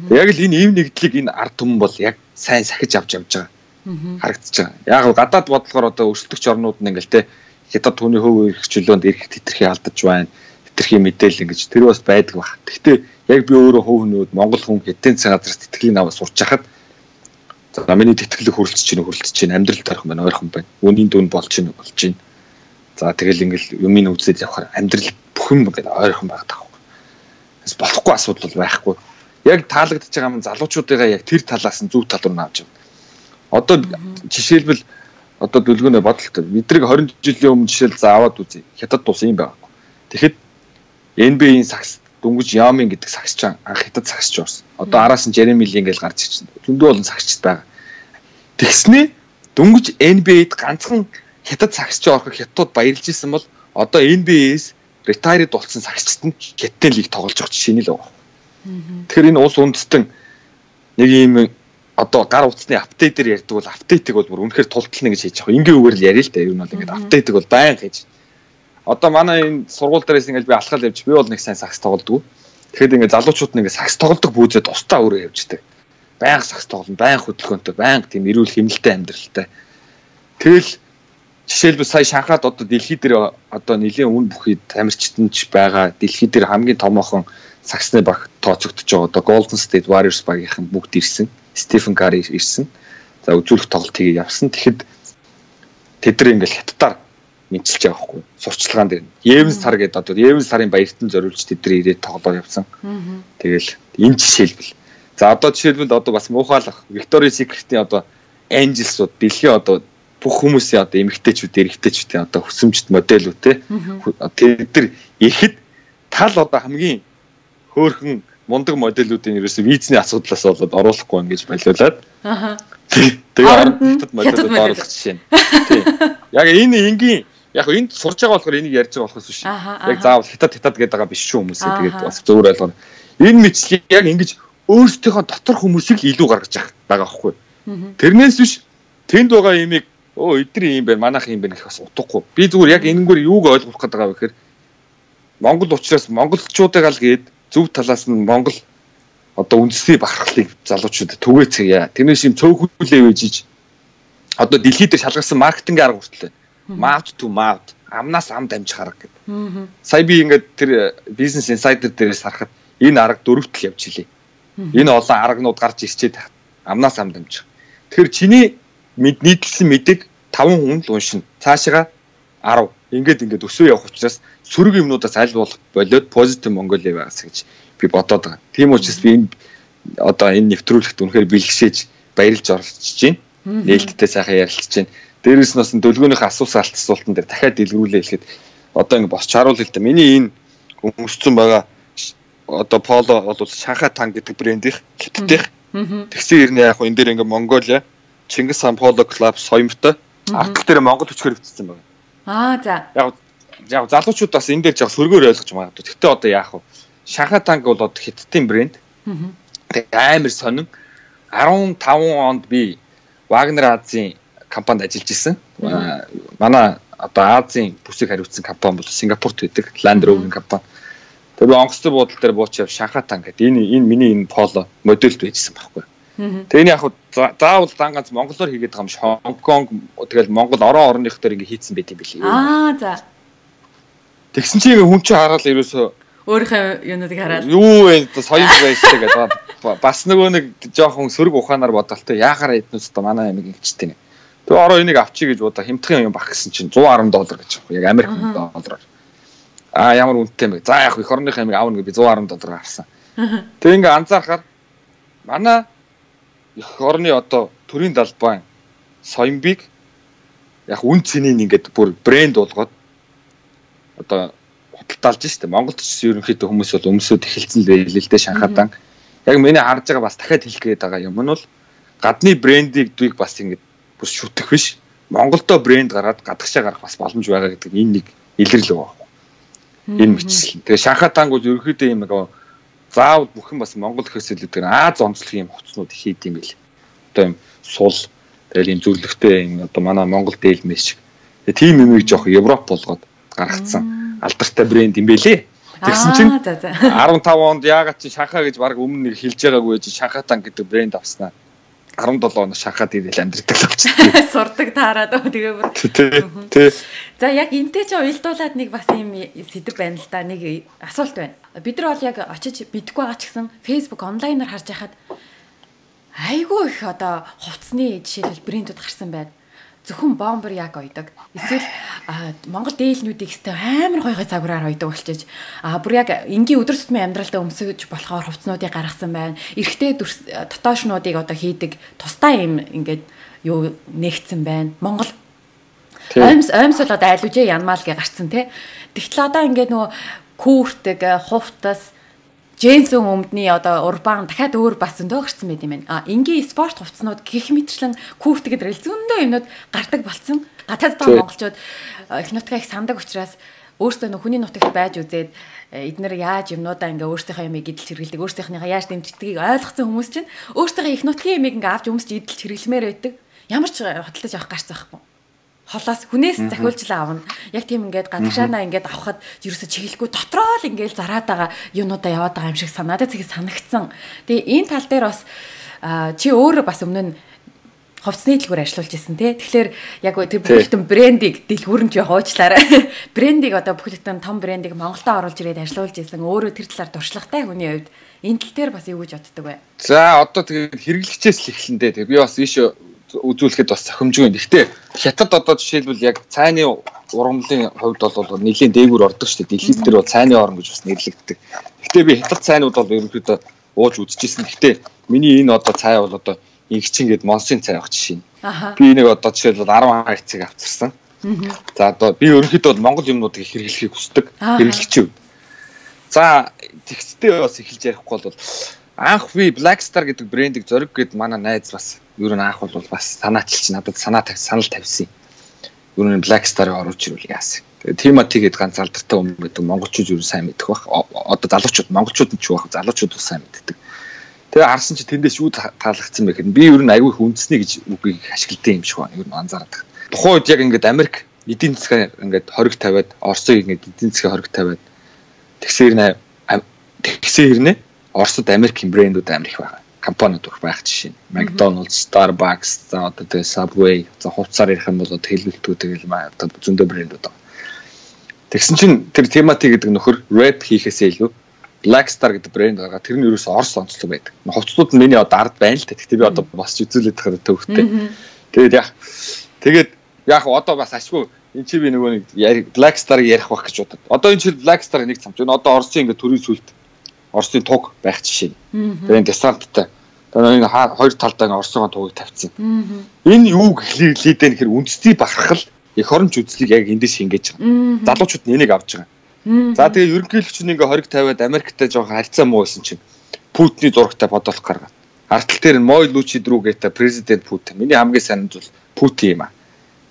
Яг л энэ ийм нэгдлийг энэ ард түмэн бол яг сайн сахиж авч явж байгаа. Харагдаж байгаа. Яг гадаад бодлохоор одоо өрсөлдөгч орнууд нь ингээл те хятад түүний хөв эрх чөлөөнд эрх тэтэрхий алдаж байна. Тэтэрхий мэдээлэл ингэж тэр бас байдаг баг. Гэхдээ яг би өөрөө хөв хөнөөд Монгол хүн хятадын цаг газраас тэтгэлийн аваа сурч хахад за миний тэтгэлэг хөрөлдөж чинь хөрөлдөж чинь амьдрал тарих байна ойрхон байна. Үнийн дүн болж чинь болж чинь За тэгэл ингээл юмыг үзээд явахаар амьдрал бүх юм ингээд ойрхон байгаад байгаа юм. Тэс болохгүй асуудал байхгүй. Яг таалагдж байгаа юм залуучуудыгаа яг тэр талаас нь зөв тал руу навж байна. Одоо жишээлбэл одоо дүлгөөнө бодолтой. Бидрийг 20 жилийн өмнө жишээл зааваад үзье. Хятад тус юм байхгүй. Тэгэхэд NBA-ийн сагс дөнгөж Ямин гэдэг сагсч анх хятад сагсч орсон. Одоо араас нь Jeremy Lin гэж гарч ирсэн. Зөндөө олон сагсчд байгаа. Тэгснээ дөнгөж NBA-д ганцхан хятад сагсч орох хятад баярлж исэн бол одоо NBA-с retired болсон сагсчд нь хятадын лиг тоглож байгаа жишээ нь л байгаа. Тэгэхээр энэ улс үндэстэн нэг юм одоо гар утасны апдейтер ярьдаг бол апдейтыг бол бүр үнэхээр тултална гэж хийж байгаа. Ингийн үгээр л яриа л та. Ер нь бол ингээд апдейтыг бол байн гэж. Одоо манай энэ сургууль дээрээс ингээд би алхал явж би бол нэг сайн сакс тоглодгоо. Тэгэхэд ингээд залуучууд нэг сакс тоглодог бүүзээ тусдаа өөрөө явждаг. Баян сакс тоглоно, баян хөдөлгөөнтэй, баян тийм эрүүл хэмнэлтэй амьдралтай. Тэгэл Жишээлбэл сая Шанхайд одоо дэлхий дээр одоо нэлийн үн бүхий тамирчтанч байгаа. Дэлхий дээр хамгийн томоохон саксны баг тооцогдож байгаа. Одоо Golden State Warriors багийнхан бүгд ирсэн. Стефен Кари ирсэн. За үзүүлэх тоглолтыг явсан. Тэгэхэд тэд нар ингээл хятадаар мэдчилж байгаа байхгүй. Сурчлагаан дээр. Евен сар гэдэг одоо Евен сарын баяртан зориулж тэд нар ирээд тоглоо явсан. Тэгэл энэ жишээлбэл. За одоо жишээлбэл одоо бас муухайлах Victoria's Secret-ийн одоо Angels-ууд дэлхийн одоо бүх хүмүүсийн одоо эмэгтэйчүүд эрэгтэйчүүдийн одоо хүсэмжт модельүүд те тэд нар ирэхэд тал одоо хамгийн хөөхөн мундаг модельүүдийн ерөөсөө визний асуудлаас болоод оруулахгүй юм гэж болиулаад аа тэгээ ордод модельүүд оруулах жишээ. Тийм. Яг энэ энгийн яг энд сурж байгаа болохоор энийг ярьж байгаа болохоос биш. Яг заавал хятад хятад гэдэг байгаа биш шүү хүмүүсээ тэгээд бас зөвөр ойлгоно. Энэ мэдлийг яг ингэж өөрсдийнхөө дотор хүмүүсийг илүү гаргаж авах байгаа байхгүй. Тэрнээс биш тэнд байгаа имийг өө эдний юм байна манайх юм байна гэх бас утгагүй. Би зүгээр яг энэгээр юуг ойлгох гээд байгаа вэ гэхээр Монгол учраас монголчуудыг аль гээд зөв талаас нь Монгол одоо үндэсний бахархлыг залуучуудад түгээцгээе. Тэрнээс юм цөөхүүлээ вэжиж одоо дэлхийд шалгарсан маркетинг арга хүртэл mouth to mouth амнаас амд амжих арга гэдэг. Сая би ингээд тэр бизнес инсайдер дээрээс харахад энэ арга дөрөвт л явж илээ. Энэ олон арганууд гарч ирчээд амнаас амд амжих. Тэгэхээр чиний нийтлсэн мэдэг 5 хүн л уншина. Цаашаа 10. Ингээд ингээд өсөө явах учраас сөрөг юмнуудаас аль болох болоод позитив Монголиа байгаас гэж би бодоод байгаа. Тийм учраас би энэ одоо энэ нэвтрүүлэгт үнэхээр бэлгшээж баярлж оролцож байна. Нээлттэй сайхан ярилцж байна. Дээрээс нь бас дөлгөөнийхөө асуусан асуултан дээр дахиад дэлгэрүүлээ хэлэхэд одоо ингэ босч харуул л да. Миний энэ өмсцэн байгаа одоо поло бол Шанхай танк гэдэг брэндийнх хятадынх. Тэгсэн ирнэ яг хөө энэ дээр ингээ Монголиа Чингис хаан поло клуб соёмтой артал дээр Монгол хүчээр хөвцсөн байна. Аа за. Яг яг залуучууд бас энэ дээр жоо сөргөөр ойлгож магадгүй. Гэхдээ одоо яах вэ? Шанхай танк бол одоо хятадын брэнд. Тэг амар сонин 15 онд би Вагнер Азийн компанид ажиллаж исэн. Манай одоо Азийн бүсийг хариуцсан компани бол Сингапурт байдаг Land Rover компани. Тэр онгоцтой буудлын дээр бууч яв Шанхай танк гэдэг энэ энэ миний энэ поло модельд байжсан байхгүй. Тэгээ яг заавал дан ганц монголоор хийгээд байгаа юм ш Хонконг тэгэл Монгол орон орных дээр ингээ хийцэн байт юм билий. Аа за. Тэгсэн чинь хүн чинь хараад ерөөсөө өөрийнхөө юунуудыг хараад юу вэ соёл байштай гэдэг бас нөгөө нэг жоохон сөрөг ухаанаар бодолтой яахаар эднээс одоо манай амиг ингэчтэй нэг. Тэгээ ороо энийг авчи гэж бодоо хэмтхэн юм баг гэсэн чинь 110 доллар гэж байна. Яг Америк доллараар. Аа ямар үнэтэй юм бэ? За яг их орныхоо амиг аавна гэж би 110 доллар авсан. *laughs* Тэгээ ингээ анзаарахаар манай их орны одоо төрийн далбай соёмбиг яг үн цэнийг ингээд бүр брэнд болгоод одоо худалдаалж штэ. Монголд ч ерөнхийдөө хүмүүс бол өмсөд эхэлсэн л байл л дээ Шанхайдан яг миний харж байгаа бас дахиад хэлэх гээд байгаа юм нь бол гадны брендийг дүйг бас ингээд бүр шүтэх биш. Монголдо брэнд гараад гадагшаа гарах бас боломж байгаа гэдэг энэ нэг илэрлэг байна. Энэ мэтсэл. Тэгээ Шанхайдан бол ерөнхийдөө юм нэг заавал бүхэн бас Монгол хэсэлүүд гэр Аз онцлог юм хуцнууд хийд юм бил. Одоо юм сул тэгэл юм зөвлөгтэй юм одоо манай Монгол дээлмэс шиг. Тэгээ тийм юмыг жоох Европ болгоод гаргацсан алдартай брэнд юм бэлээ. Тэгсэн чинь *laughs* 15 онд яагаад чи Шанхай гэж баг өмнө нэг хэлж байгаагүй чи Шанхайтан гэдэг брэнд авснаа. 17 оноос Шанхайд ирэл амьдрдаг л авчихсан. *laughs* Сурдаг таарад өө тэгээ бүр. Тий. За яг энтэй ч уялдуулаад нэг бас юм сэдв байна л да. Нэг асуулт байна. Бид нар бол яг очиж мэдгүй байгаа ч гэсэн Facebook онлайнаар харж байхад айгүй их одоо хувцсны жишээлбэл брэндүүд гарсан байна зөвхөн бомбер яг ойдог. Эсвэл Монгол дээлнүүдийг өстэй амар гой гой загвараар ойдог болчихж а бүр яг энгийн өдөр тутмын амьдралдаа өмсөж болохоор хувцснуудыг гаргасан байна. Эрэгтэй дотоошнуудыг одоо хийдэг тусдаа юм ингээд юу нэгцэн байна. Монгол Аймс аймс бол одоо айлужээ янмаал гэ гарцсан тий. Тэгтэл одоо ингээд нөгөө күүртэг хувтас Дженсүн өмдний одоо урбан дахиад өөр бас зөндөө гарсан байт юм байна. А энгийн спорт хувцснууд гих мэтчлэн күүрт гэдэг зөндөө юмнууд гардаг болцсон. Гадаад байгаа монголчууд их нутгаа их сандаг учраас өөртөө нөх хүний нутагт байж үзээд эднэр яаж юмнуудаа ингээ өөртөөхөө ямыг идэлж хэрэглэдэг өөртөөхнийгаа яаж дэмждгийг ойлгоцсон хүмүүс чинь өөртөөхөө их нутгийн ямыг ингээ авч өмсч идэлж хэрэглэмээр байдаг. Ямар ч хөдөлж авах гарцсан байхгүй холоос хүнээс захиулжлаа авна. Яг тийм ингээд гадагшаанаа ингээд авахад ерөөсө чиглэхгүй дотроо л ингээд зараад байгаа юунуудаа яваад байгаа юм шиг санаадаа цэгийг санагдсан. Тэгээ энэ тал дээр бас чи өөрөө бас өмнө нь хувцсны дэлгүүр ажиллаулж ирсэн тий. Тэгэхээр яг тэр бүхэлдэн брендийг дэлгүүрэнж явуулчлаарай. *laughs* Брендийг одоо бүхэлдэн том брендийг Монголдо оруулж ирээд ажиллаулж ирсэн. Өөрөө тэр талаар дуршлагтай хүний хувьд энэ тал дээр бас юу гэж боддог вэ? За одоо тэгээд хэрэглэгчээс л эхлэн дээ. Би бас ийш үзүүлэхэд бас зохимжгүй. Гэхдээ хятад одоо жишээлбэл яг цайны ургамлын хувьд бол нэлийн дээгүүр ордог шүү дээ. Дэлхийд дээр бол цайны орн гэж бас нэрлэгддэг. Гэхдээ би хятад цайнууд бол ерөнхийдөө ууж үзчихсэн. Гэхдээ миний энэ одоо цай бол одоо инхчин гээд монсын цай авах жишээ. Би нэг одоо жишээлбэл 10 хайцыг авчирсан. За одоо би ерөнхийдөө бол Монгол юмнуудыг хэрэглэхийг хүсдэг. Хэрэглэгч юу. За тэгцтэй бас эхэлж ярихгүй бол анх би Black Star гэдэг брендийг зориг гээд манай найз бас ер нь анх бол бас санаачилч надад санаа тавь санал тавьсан. Ер нь Black Star-ыг оруулж ирүүл яасан. Тэгээ Timothy гэдэг ганц алдартай хүн гэдэг монголчууд ер нь сайн мэддэг бах. Одоо залуучууд монголчууд нь ч бах залуучууд сайн мэддэг. Тэгээ харсан чи тэндээс юу таалагдсан бэ гэхэд би ер нь аягүй хүндэсний гэж үгийг ашигладаг юм шиг байна. Ер нь анзаараад. Тухайн үед яг ингээд Америк эдийн засгаа ингээд хориг тавиад Оросыг ингээд эдийн засгаа хориг тавиад тэгсээр нэ тэгсээр нэ Оросд Америкийн брэндүүд амар их байгаа компаниуд байх жишээ нь McDonald's, Starbucks, за одоо тэгээ Subway, за хувцаар ярих юм бол хэлбэлтүүд тэгэл одоо зөндөө брэндүүд байгаа. Тэгсэн чинь тэр Timothy гэдэг нөхөр rap хийхээсээ илүү Black Star гэдэг брэнд байгаа. Тэр нь ерөөсөө Орос онцлог байдаг. Хувцсууд нь миний одоо ард байна л та. Гэхдээ би одоо бас үзүүлээд тахад төвхтэй. Тэгээд яг тэгээд яг одоо бас ашгүй энэ чи би нөгөө нэг Black Star ярих байх гэж бодод. Одоо энэ чи Black Star нэг цамч. Одоо Оросын ингээд төрийн сүлд Оросын туг байх жишээ. Тэгээд десанттай. Тэгээд энэ хоёр талдаа Оросын тугийг тавьчихсан. Энэ юу гэхлээр гэхээр үндэсний бахархал эх оронч үзлийг яг эндээс шингээж байгаа. Залуучууд энийг авч байгаа. За тэгээ ерөнхийлөгч нь ингээ хориг тавиад Америктай жоохон харьцаа муу байсан чинь Путиний зурагтай бодолох гаргаад. Артал дээр нь Мой Лучид рүү гэдэг президент Путин. Миний хамгийн сайн зүйл Путин юм а.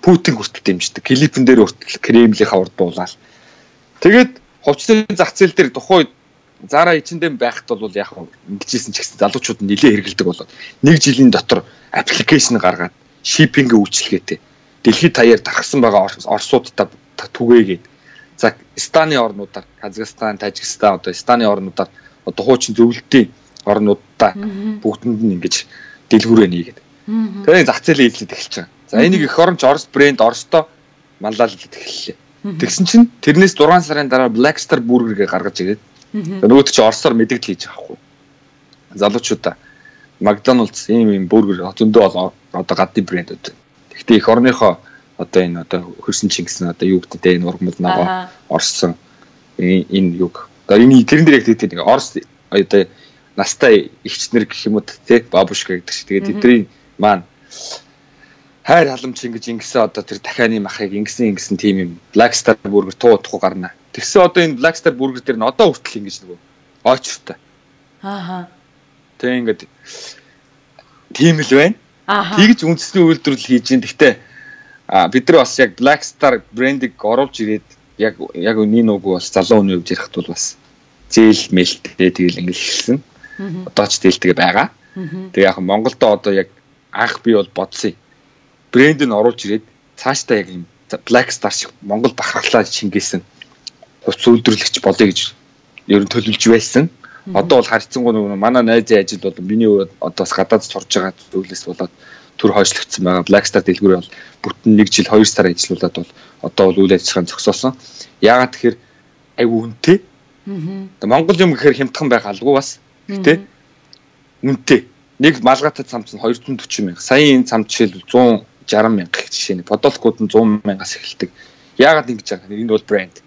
Путин хүртэл дэмждэг. Филиппин дээр хүртэл Кремлийн урд буулаад. Тэгээд хувьцлын зах зээл дээр тухайн Зара эчэндээ байхад бол яг ингэжсэн ч гэсэн залуучууд нь нэлээд хэрэгэлдэг болоод нэг жилийн дотор аппликейшн гаргаад шиппинг үйлчилгээтэй дэлхийд таяар тархсан байгаа орсуудтай түгээгээд за Станы орнуудаар Казахстан, Тажикстан одоо Станы орнуудаар одоо хуучин зөвлөлтийн орнуудаа бүгдэнд нь ингэж дэлгүүрээ нээгээд. Тэгээд зах зээлийн эзлээд эхэлж байгаа. За энийг эх оронч Орос брэнд Оросдоо манлайлалт эхэллээ. Тэгсэн чинь тэрнээс 6 сарын дараа Black Star Burger-гээ гаргаж ирээд нөгөөд чи Оросоор мэдээлэл хийж байгаа хгүй. Залуучуудаа McDonald's ийм ийм бургер зөндөө бол одоо гадны брэндүүд. Гэхдээ эх орныхоо одоо энэ одоо хөрсөн чингсэн одоо юу гэдэг энэ ургамал ногоо орсон энэ юг. Одоо энэ тэрэн дээр яг тэгдэг нэг Орос одоо настай ихчнэр гэх юм уу те бабушка гэдэг чинь тэгээд тэдний маань хайр халамж ингэж ингэсэн одоо тэр дахианы махыг ингэсэн ингэсэн тийм юм Black Star Burger туу утахгүй гарна. Тэгсэн одоо энэ Black Star Burger дээр нь одоо хүртэл ингэж нөгөө очтой. Аа. Тэг ингээд тийм л байна. Тэгж үндэсний үйлдвэрлэл хийж ин. Гэхдээ бид нар бас яг Black Star брендийг оруулж ирээд яг яг энэ нүгүү бас залуу хүний хувьд ярихт бол бас зээл мэлтэй тэгэл ингэж хэлсэн. Одоо ч зээлтэйгээ байгаа. Тэгээ яг Монголдо одоо яг анх би бол бодсон брэнд нь оруулж ирээд цаашдаа яг юм Black Star шиг Монгол бахархлаа шингээсэн хувц үйлдвэрлэгч болъё гэж ер нь төлөвлөж байсан. Одоо бол харьцангуй нөгөө манай найзын ажил бол миний одоо бас гадаад сурж байгаа зүйлээс болоод төр хойшлогдсон байгаа. Black Star дэлгүүрээ бол бүтэн 1 жил 2 сар ажиллаулаад бол одоо бол үйл ажиллагааны зогсоосон. Яагаад тэгэхээр айгүй үнэтэй. Монгол юм гэхээр хямдхан байх алгүй бас. Гэтэ үнэтэй. Нэг малгайтай цамц нь 240 мянга. Саяын энэ цамц жишээл 100 60 мянга гэх жишээ нь бодолгууд нь 100 мянгаас эхэлдэг. Яагаад ингэж байгаа? Энэ бол брэнд.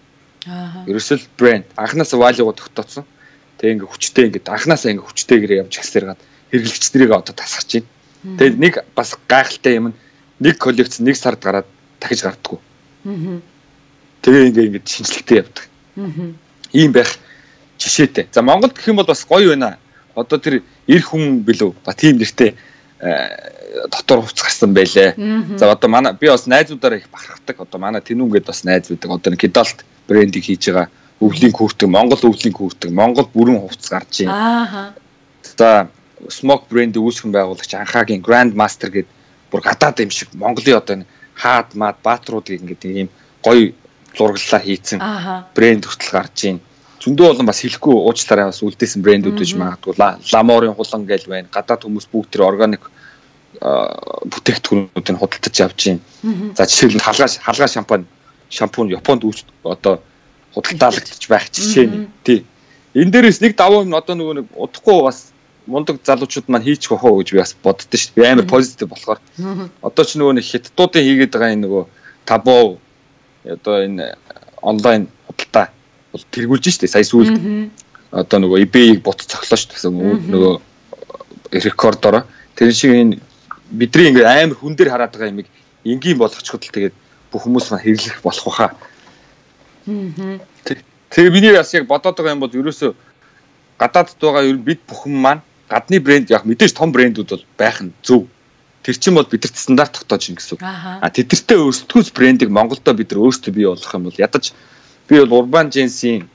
Ерөөсөл брэнд. Анханасаа валюугаа тогтооцсон. Тэгээ ингээ хүчтэй ингээ анханасаа ингээ хүчтэйгээр явж хасэргаад хэрэглэгч нарыг одоо тасгарч байна. Тэгээ нэг бас гайхалтай юм нэг коллекц нэг сард гараад дахиж гардаггүй. Аа. Тэгээ ингээ ингээ шинжлэхтэй явдаг. Ийм байх жишээтэй. За Монгол гэх юм бол бас гоё байна. Одоо тэр эр хүн билүү? Ба тийм нэртэй дотор хувц гарсан байлээ. За одоо манай би бас найзуудаараа их бахархдаг. Одоо манай Тэнүүнгээд бас найз байдаг. Одоо нэг Kidalt брендийг хийж байгаа өвлийн хүүхдэг, Монгол өвлийн хүүхдэг, Монгол бүрэн хувц гарч байна. Аа. За Smoke брэнд үүсгэн байгуулагч анхаагийн Grand Master гэдэг бүр гадаад юм шиг Монголын одоо хаад маад баатруудыг ингээд ийм гоё зураглалаа хийцэн брэнд хүртэл гарч байна Зөндөө болон бас хэлэхгүй уучлаарай бас үлдээсэн брэндүүд гэж магадгүй Ламорын хулан гээл байна. Гадаад хүмүүс бүгд тэр органик бүтээгдэхүүнүүдийг худалдаж явж байна. За жишээлбэл халгаа халгаа шампунь шампунь Японд одоо худалдаалагдчих байх жишээ нь. Тий. Энэ дээрээс нэг давуу юм одоо нөгөө нэг удахгүй бас мундаг залуучууд маань хийчих واخ уу гэж би бас боддоо шүү дээ. Амар позитив болохоор. Одоо ч нөгөө нэг хятадуудын хийгээд байгаа энэ нөгөө табо одоо энэ онлайн худалдаа бол тэргүүлж штэ сая сүүлд одоо нөгөө eBay-ийг бут цоглоо штэ нөгөө рекордороо тэр шиг энэ бидний ингээ амар хүн дээр хараад байгаа юмыг энгийн болгочиход л тэгээд бүх хүмүүс маань хэрэглэх болох баха. Тэгээ миний бас яг бодоод байгаа юм бол ерөөсөө гадаадд байгаа ер нь бид бүхэн маань гадны брэнд яг мэдээж том брэндүүд бол байх нь зөв. Тэр чинь бол бидэрт стандарт тогтоож ин гэсэн. А тэдэртээ өрсөлдөхүйс брэндийг Монголдо бид нар өөрсдөө бий болгох юм бол ядаж би бол Urban Jeans-ийн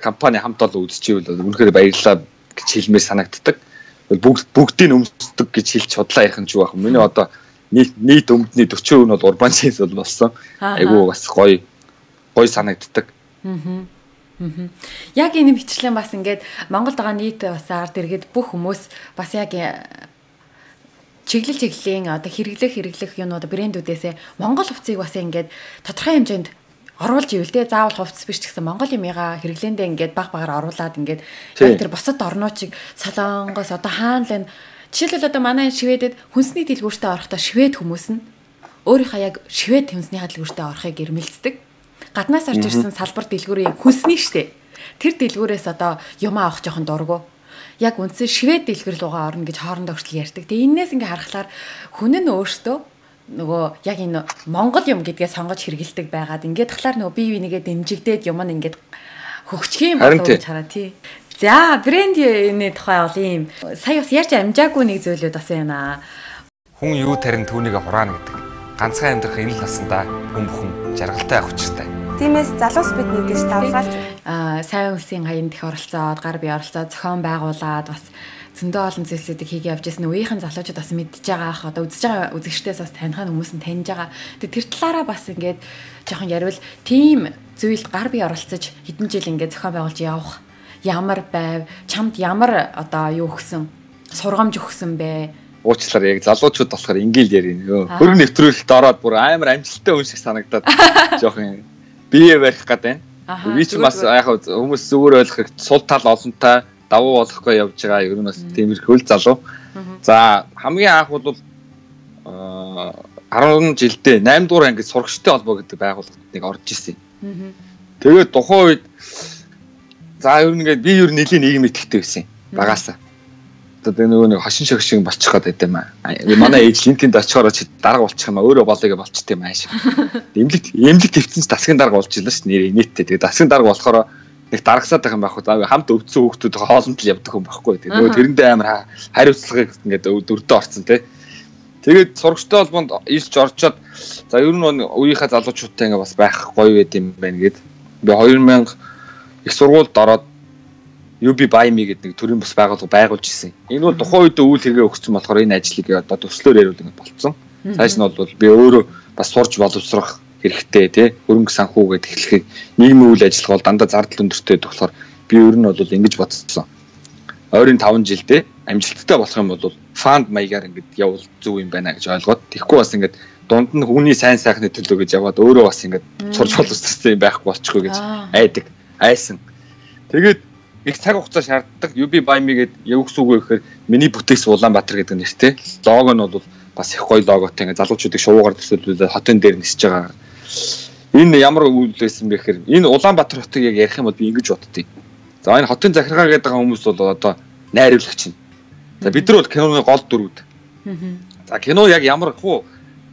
компани хамт олон үзчихвэл үнэхээр баярлалаа гэж хэлмээр санагддаг. Бүгд бүгдийг өмсдөг гэж хэлж худлаа ярих нь ч ах. Миний одоо нийт нийт өмдний 40% нь бол Urban Jeans бол болсон. Айгуу бас гоё гоё санагддаг. Аа. Яг энэ хичлэн бас ингээд Монголд байгаа нийт бас ард иргэд бүх хүмүүс бас яг чиглэл чиглэлийн одоо хэрэглэх хэрэглэх юмнууд брэндүүдээс Монгол хувцсыг бас ингээд тодорхой хэмжээнд оруулж ивэл те заавал хувцс биш ч гэсэн Монгол юмыгаа хэрэглээндээ ингээд баг багаар оруулаад ингээд яг тэр босод орнуучиг солонгос одоо хаанлын жишээлбэл одоо манай шведэд хүнсний дэлгүүртээ орохдоо швед хүмүүс нь өөрийнхөө яг швед хүнсний дэлгүүртээ орохыг ирмэлцдэг. Гаднаас орж ирсэн салбар дэлгүүрийн хүнсний штэ. Тэр дэлгүүрээс одоо юм авах жоохон дургу. Яг үндсэн швед дэлгэр руугаа орно гэж хоорондоо хүртэл ярьдаг. Тэгээ энээс ингээ харахаар хүн нь өөртөө нөгөө яг энэ Монгол юм гэдгээ сонгож хэрэгэлдэг байгаад ингээд тахлаар нөгөө бие бинийгээ дэмжигдээд юм нь ингээд хөгжих юм болов гэж хараа тий. За брендийн тухай бол ийм сая бас ярьж амжаагүй нэг зүйлүүд бас байна. Хүн юу тарин түүнийг хураана гэдэг. Ганцхан амьдрах энэ л насандаа хүн бүхэн жаргалтай авах учиртай. Тиймээс залуус бид нэгдэж давгаалж аа сайн үсгийн хаянд их оролцоод гар бие оролцоод зохион байгуулад бас зөндөө олон зүйлсүүдийг хийгээ явж байсан үеийнхэн залуучууд бас мэдж байгаа ах. Одоо үзэж байгаа үзэгчдээс бас таних хүмүүс нь таньж байгаа. Тэгээ тэр талаараа бас ингээд жоохон яривал тийм зүйлд гар бие оролцож хэдэн жил ингээд зохион байгуулж явах ямар байв? Чамд ямар одоо юу өгсөн? Сургамж өгсөн бэ? Уучлаарай. Яг залуучууд болохоор ингээл ярина. Хөрөг нэвтрүүлэлт ороод бүр амар амжилттай хүн шиг санагдаад *laughs* жоохон бие барих гээд байна. Би ч бас яг хүмүүс зүгээр ойлгох сул тал олонтой давуу болохгүй явж байгаа ер нь бас тиймэрхүү л залуу. За хамгийн анх бол 10 жилдээ 8 дугаар ангид сурагчтай холбоо гэдэг байгууллагад нэг орж исэн. Тэгээд тухайн үед За ер нь ингээд би ер нь нэлийн нийгэм итгэдэг байсан багаасаа. Одоо нөгөө нэг хошин шог шиг болчих гээд байт юм аа. Манай ээж линкэнд очихоор чи дарга болчих юм аа. Өөрөө болоё болчт юм аа *laughs* шиг. Эмлэг эмлэг твцэн дасгийн дарга болж илаа ш нэр нийттэй. Тэгээ дасгийн дарга болохоор нэг даргасаад байх юм байх. За хамт өвдсөн хүүхдүүд хоолнд л явдаг юм байхгүй. Тэгээ нөгөө тэрэндээ амар хариуцлагыг ингээд дөрдөө орцсон тий. Тэгээд сурагчтай холбоонд илж орчоод за ер нь үеийнхээ залуучуудтай ингээ бас байх гоё байд юм байна гэд би 2000 их сургуульд ороод UB Buy-me гэдэг нэг төрлийн бас байгууллага байгуулж ирсэн. Энэ бол тухайн үед үйл хэрэгээ өгсөн болохоор энэ ажлыг одоо төслөөр ярил ингэ болцсон. Цааш нь бол би өөрөө бас сурж боловсрох хэрэгтэй тий хөрөнгө санхүү гэдэг хэлхийг нийгмийн үйл ажиллагаа бол дандаа зардал өндөртэй болохоор би өөр нь бол ингэж бодсон. Ойрын 5 жилдээ амжилттай болох юм бол фанд маягаар ингэж явуул зөв юм байна гэж ойлгоод тэгэхгүй бас ингэж дунд нь хүний сайн сайхны төлөө гэж яваад өөрөө бас ингэж сурж боловсрсан юм байхгүй болчихгүй гэж айдаг айсан. Тэгээд их цаг хугацаа шаарддаг UB buy me гэдэг яг үгс үгүй гэхээр миний бүтээгс Улаанбаатар гэдэг нэртэй. Лого нь бол бас их гоё логотой ингээ залуучуудыг шувуугаар төсөөлүүлээд хотын дээр нисэж байгаа. Энэ ямар үйл байсан бэ гэхээр энэ Улаанбаатар хотыг яг ярих юм бол би ингэж боддتي. За энэ хотын захиргаа гэдэг хүмүүс бол одоо найруулагч нь. За бид нар бол киноны гол дүрүүд. За кино яг ямар хуу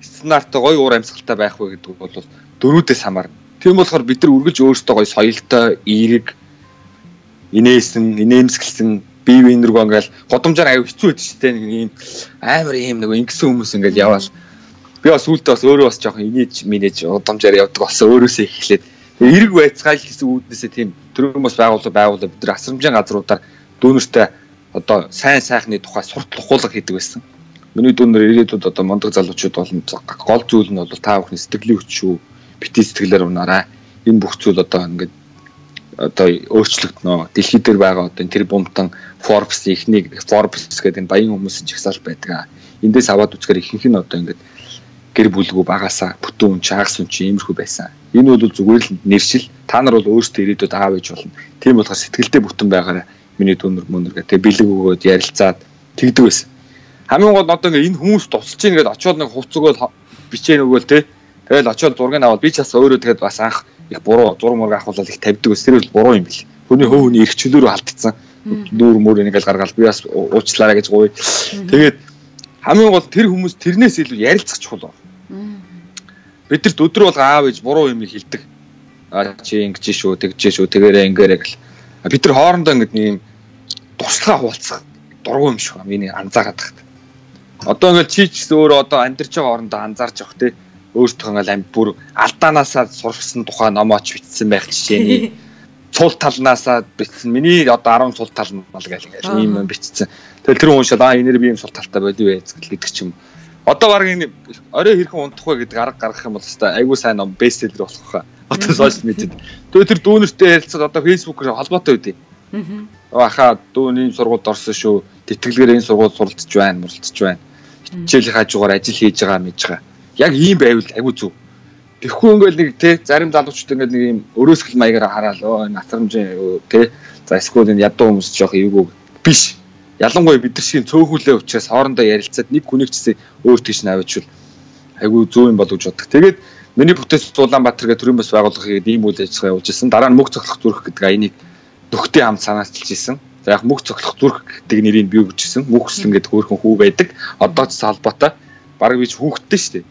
сценартай гоё уур амьсгалтай байх вэ гэдэг бол дөрүүдээс хамаарна. Тийм болохоор бид нар үргэлж өөрсдөө гоё соёлтой, эерэг, инээсэн, инээмсэглсэн бие биен рүү ингээл годомжаар аяг хэцүү байдаг шүү дээ. Ийм амар ийм нэг ингэсэн хүмүүс ингээл яваал. Би бас үүлдээ бас өөрөө бас жоохон инээж минэж годомжаар явдаг болсон өөрөөсөө эхлээд эрэг байцгаал гэсэн үүднээсээ тийм төрөм бас байгууллага байгууллага бид нар асрамжийн газруудаар дүүнертэй одоо сайн сайхны тухай суртал ухуулга хийдэг байсан. Миний дүүнер ирээдүйд одоо мондог залуучууд болон гол зүйл нь бол та бүхний сэтгэлийн хүч шүү бити сэтгэлээр унаарай. Энэ бүх зүйл одоо ингээд одоо өөрчлөгднө. Дэлхий дээр байгаа одоо тэр бумтан Forbes ихнийг Forbes гэдэг энэ баян хүмүүсийн жагсаал байдаг. Эндээс аваад үзэхээр ихэнх нь одоо ингээд гэр бүлгүй багасаа бүтэн үн чаагс үн чи иймэрхүү байсан. Энэ бол зүгээр л нэршил. Та нар бол өөрсдөө ирээдүйд аав ээж болно. Тийм болохоор сэтгэлдээ бүтэн байгаарай. Миний дүүнэр мөнэргээ тэгээ бэлэг өгөөд ярилцаад тэгдэг байсан. Хамгийн гол одоо ингээд энэ хүмүүс тусалж ийн гэдээ очиод нэг хувц өгөөл бичээ нөгөөл те Тэгэл очиод зургийг аваад би ч бас өөрөө тэгээд бас анх их буруу зураг мураг авахулаад их тавьдаг ус тэр бол буруу юм бэл. Хүний хөв хүний эрх чөлөөрөө алдсан. Нүүр мөр ингээл гаргаал би бас уучлаарай гэж гуй. Тэгээд хамгийн гол тэр хүмүүс тэрнээс илүү ярилцах чухал. Бид нарт өдөр бол аав ээж буруу юм хэлдэг. А чи ингэж шүү, тэгж шүү, тэгэрэ ингээрэ гэл. Бид нар хоорондоо ингэ нэг туслахаа хуваалцах дургуй юм шиг миний анзаараад тахт. Одоо ингээл чи ч өөрөө одоо амьдарч байгаа хоорондоо анзаарч явах те өөртөө ингээл амь бүр алдаанаасаа сурсан тухай номооч бичсэн байх жишээний *laughs* цул талнаасаа бичсэн. Миний одоо 10 цул тал мал гэл ингээл ийм юм бичсэн. Тэгэл тэр уншаад аа энэр би юм цул талтай болив ээ гэдэг ч юм. Одоо баг энэ орой хэрхэн унтах вэ гэдэг арга гаргах юм бол хэвээр айгүй сайн ном бестселлер болох хаа. Одоо сошиал медиад. Тэгээ тэр дүүнертэй ярилцаад одоо фэйсбүүкээр холбоотой үдээ. Аа. Ахаа дүүний сургуульд орсон шүү. Тэтгэлгээр энэ сургууль суралцж байна, муралцж байна. Хичээлийн хажуугаар ажил хийж байгаа мэж байгаа яг ийм байвал айгүй зүв. Тэгэхгүй ингээл нэг те зарим залуучууд ингээл нэг ийм өрөөсгөл маягаар хараал өө натрамжийн те за эсвэл энэ ядуу хүмүүс жоох эвгүй биш. Ялангуяа бид нар шиг цөөхүүлээ учраас хоорондоо ярилцаад нэг хүнийг ч өөр тийш наваачвал айгүй зөв юм болов гэж боддог. Тэгээд Миний бүтээс Улаанбаатар гэх төрийн бас байгууллагыг ийм үйл ажиллагаа явуулж ирсэн. Дараа нь мөнгө цоглох зүрх гэдэг энийг нөхдөй хамт санаачилж ирсэн. За яг мөнгө цоглох зүрх гэдэг нэрийг бий өгчсэн. Мөнхслэн гэдэг хөөрхөн хүү байдаг. Одоо ч салбатай. Бараг бич хүүхдтэй шүү дээ.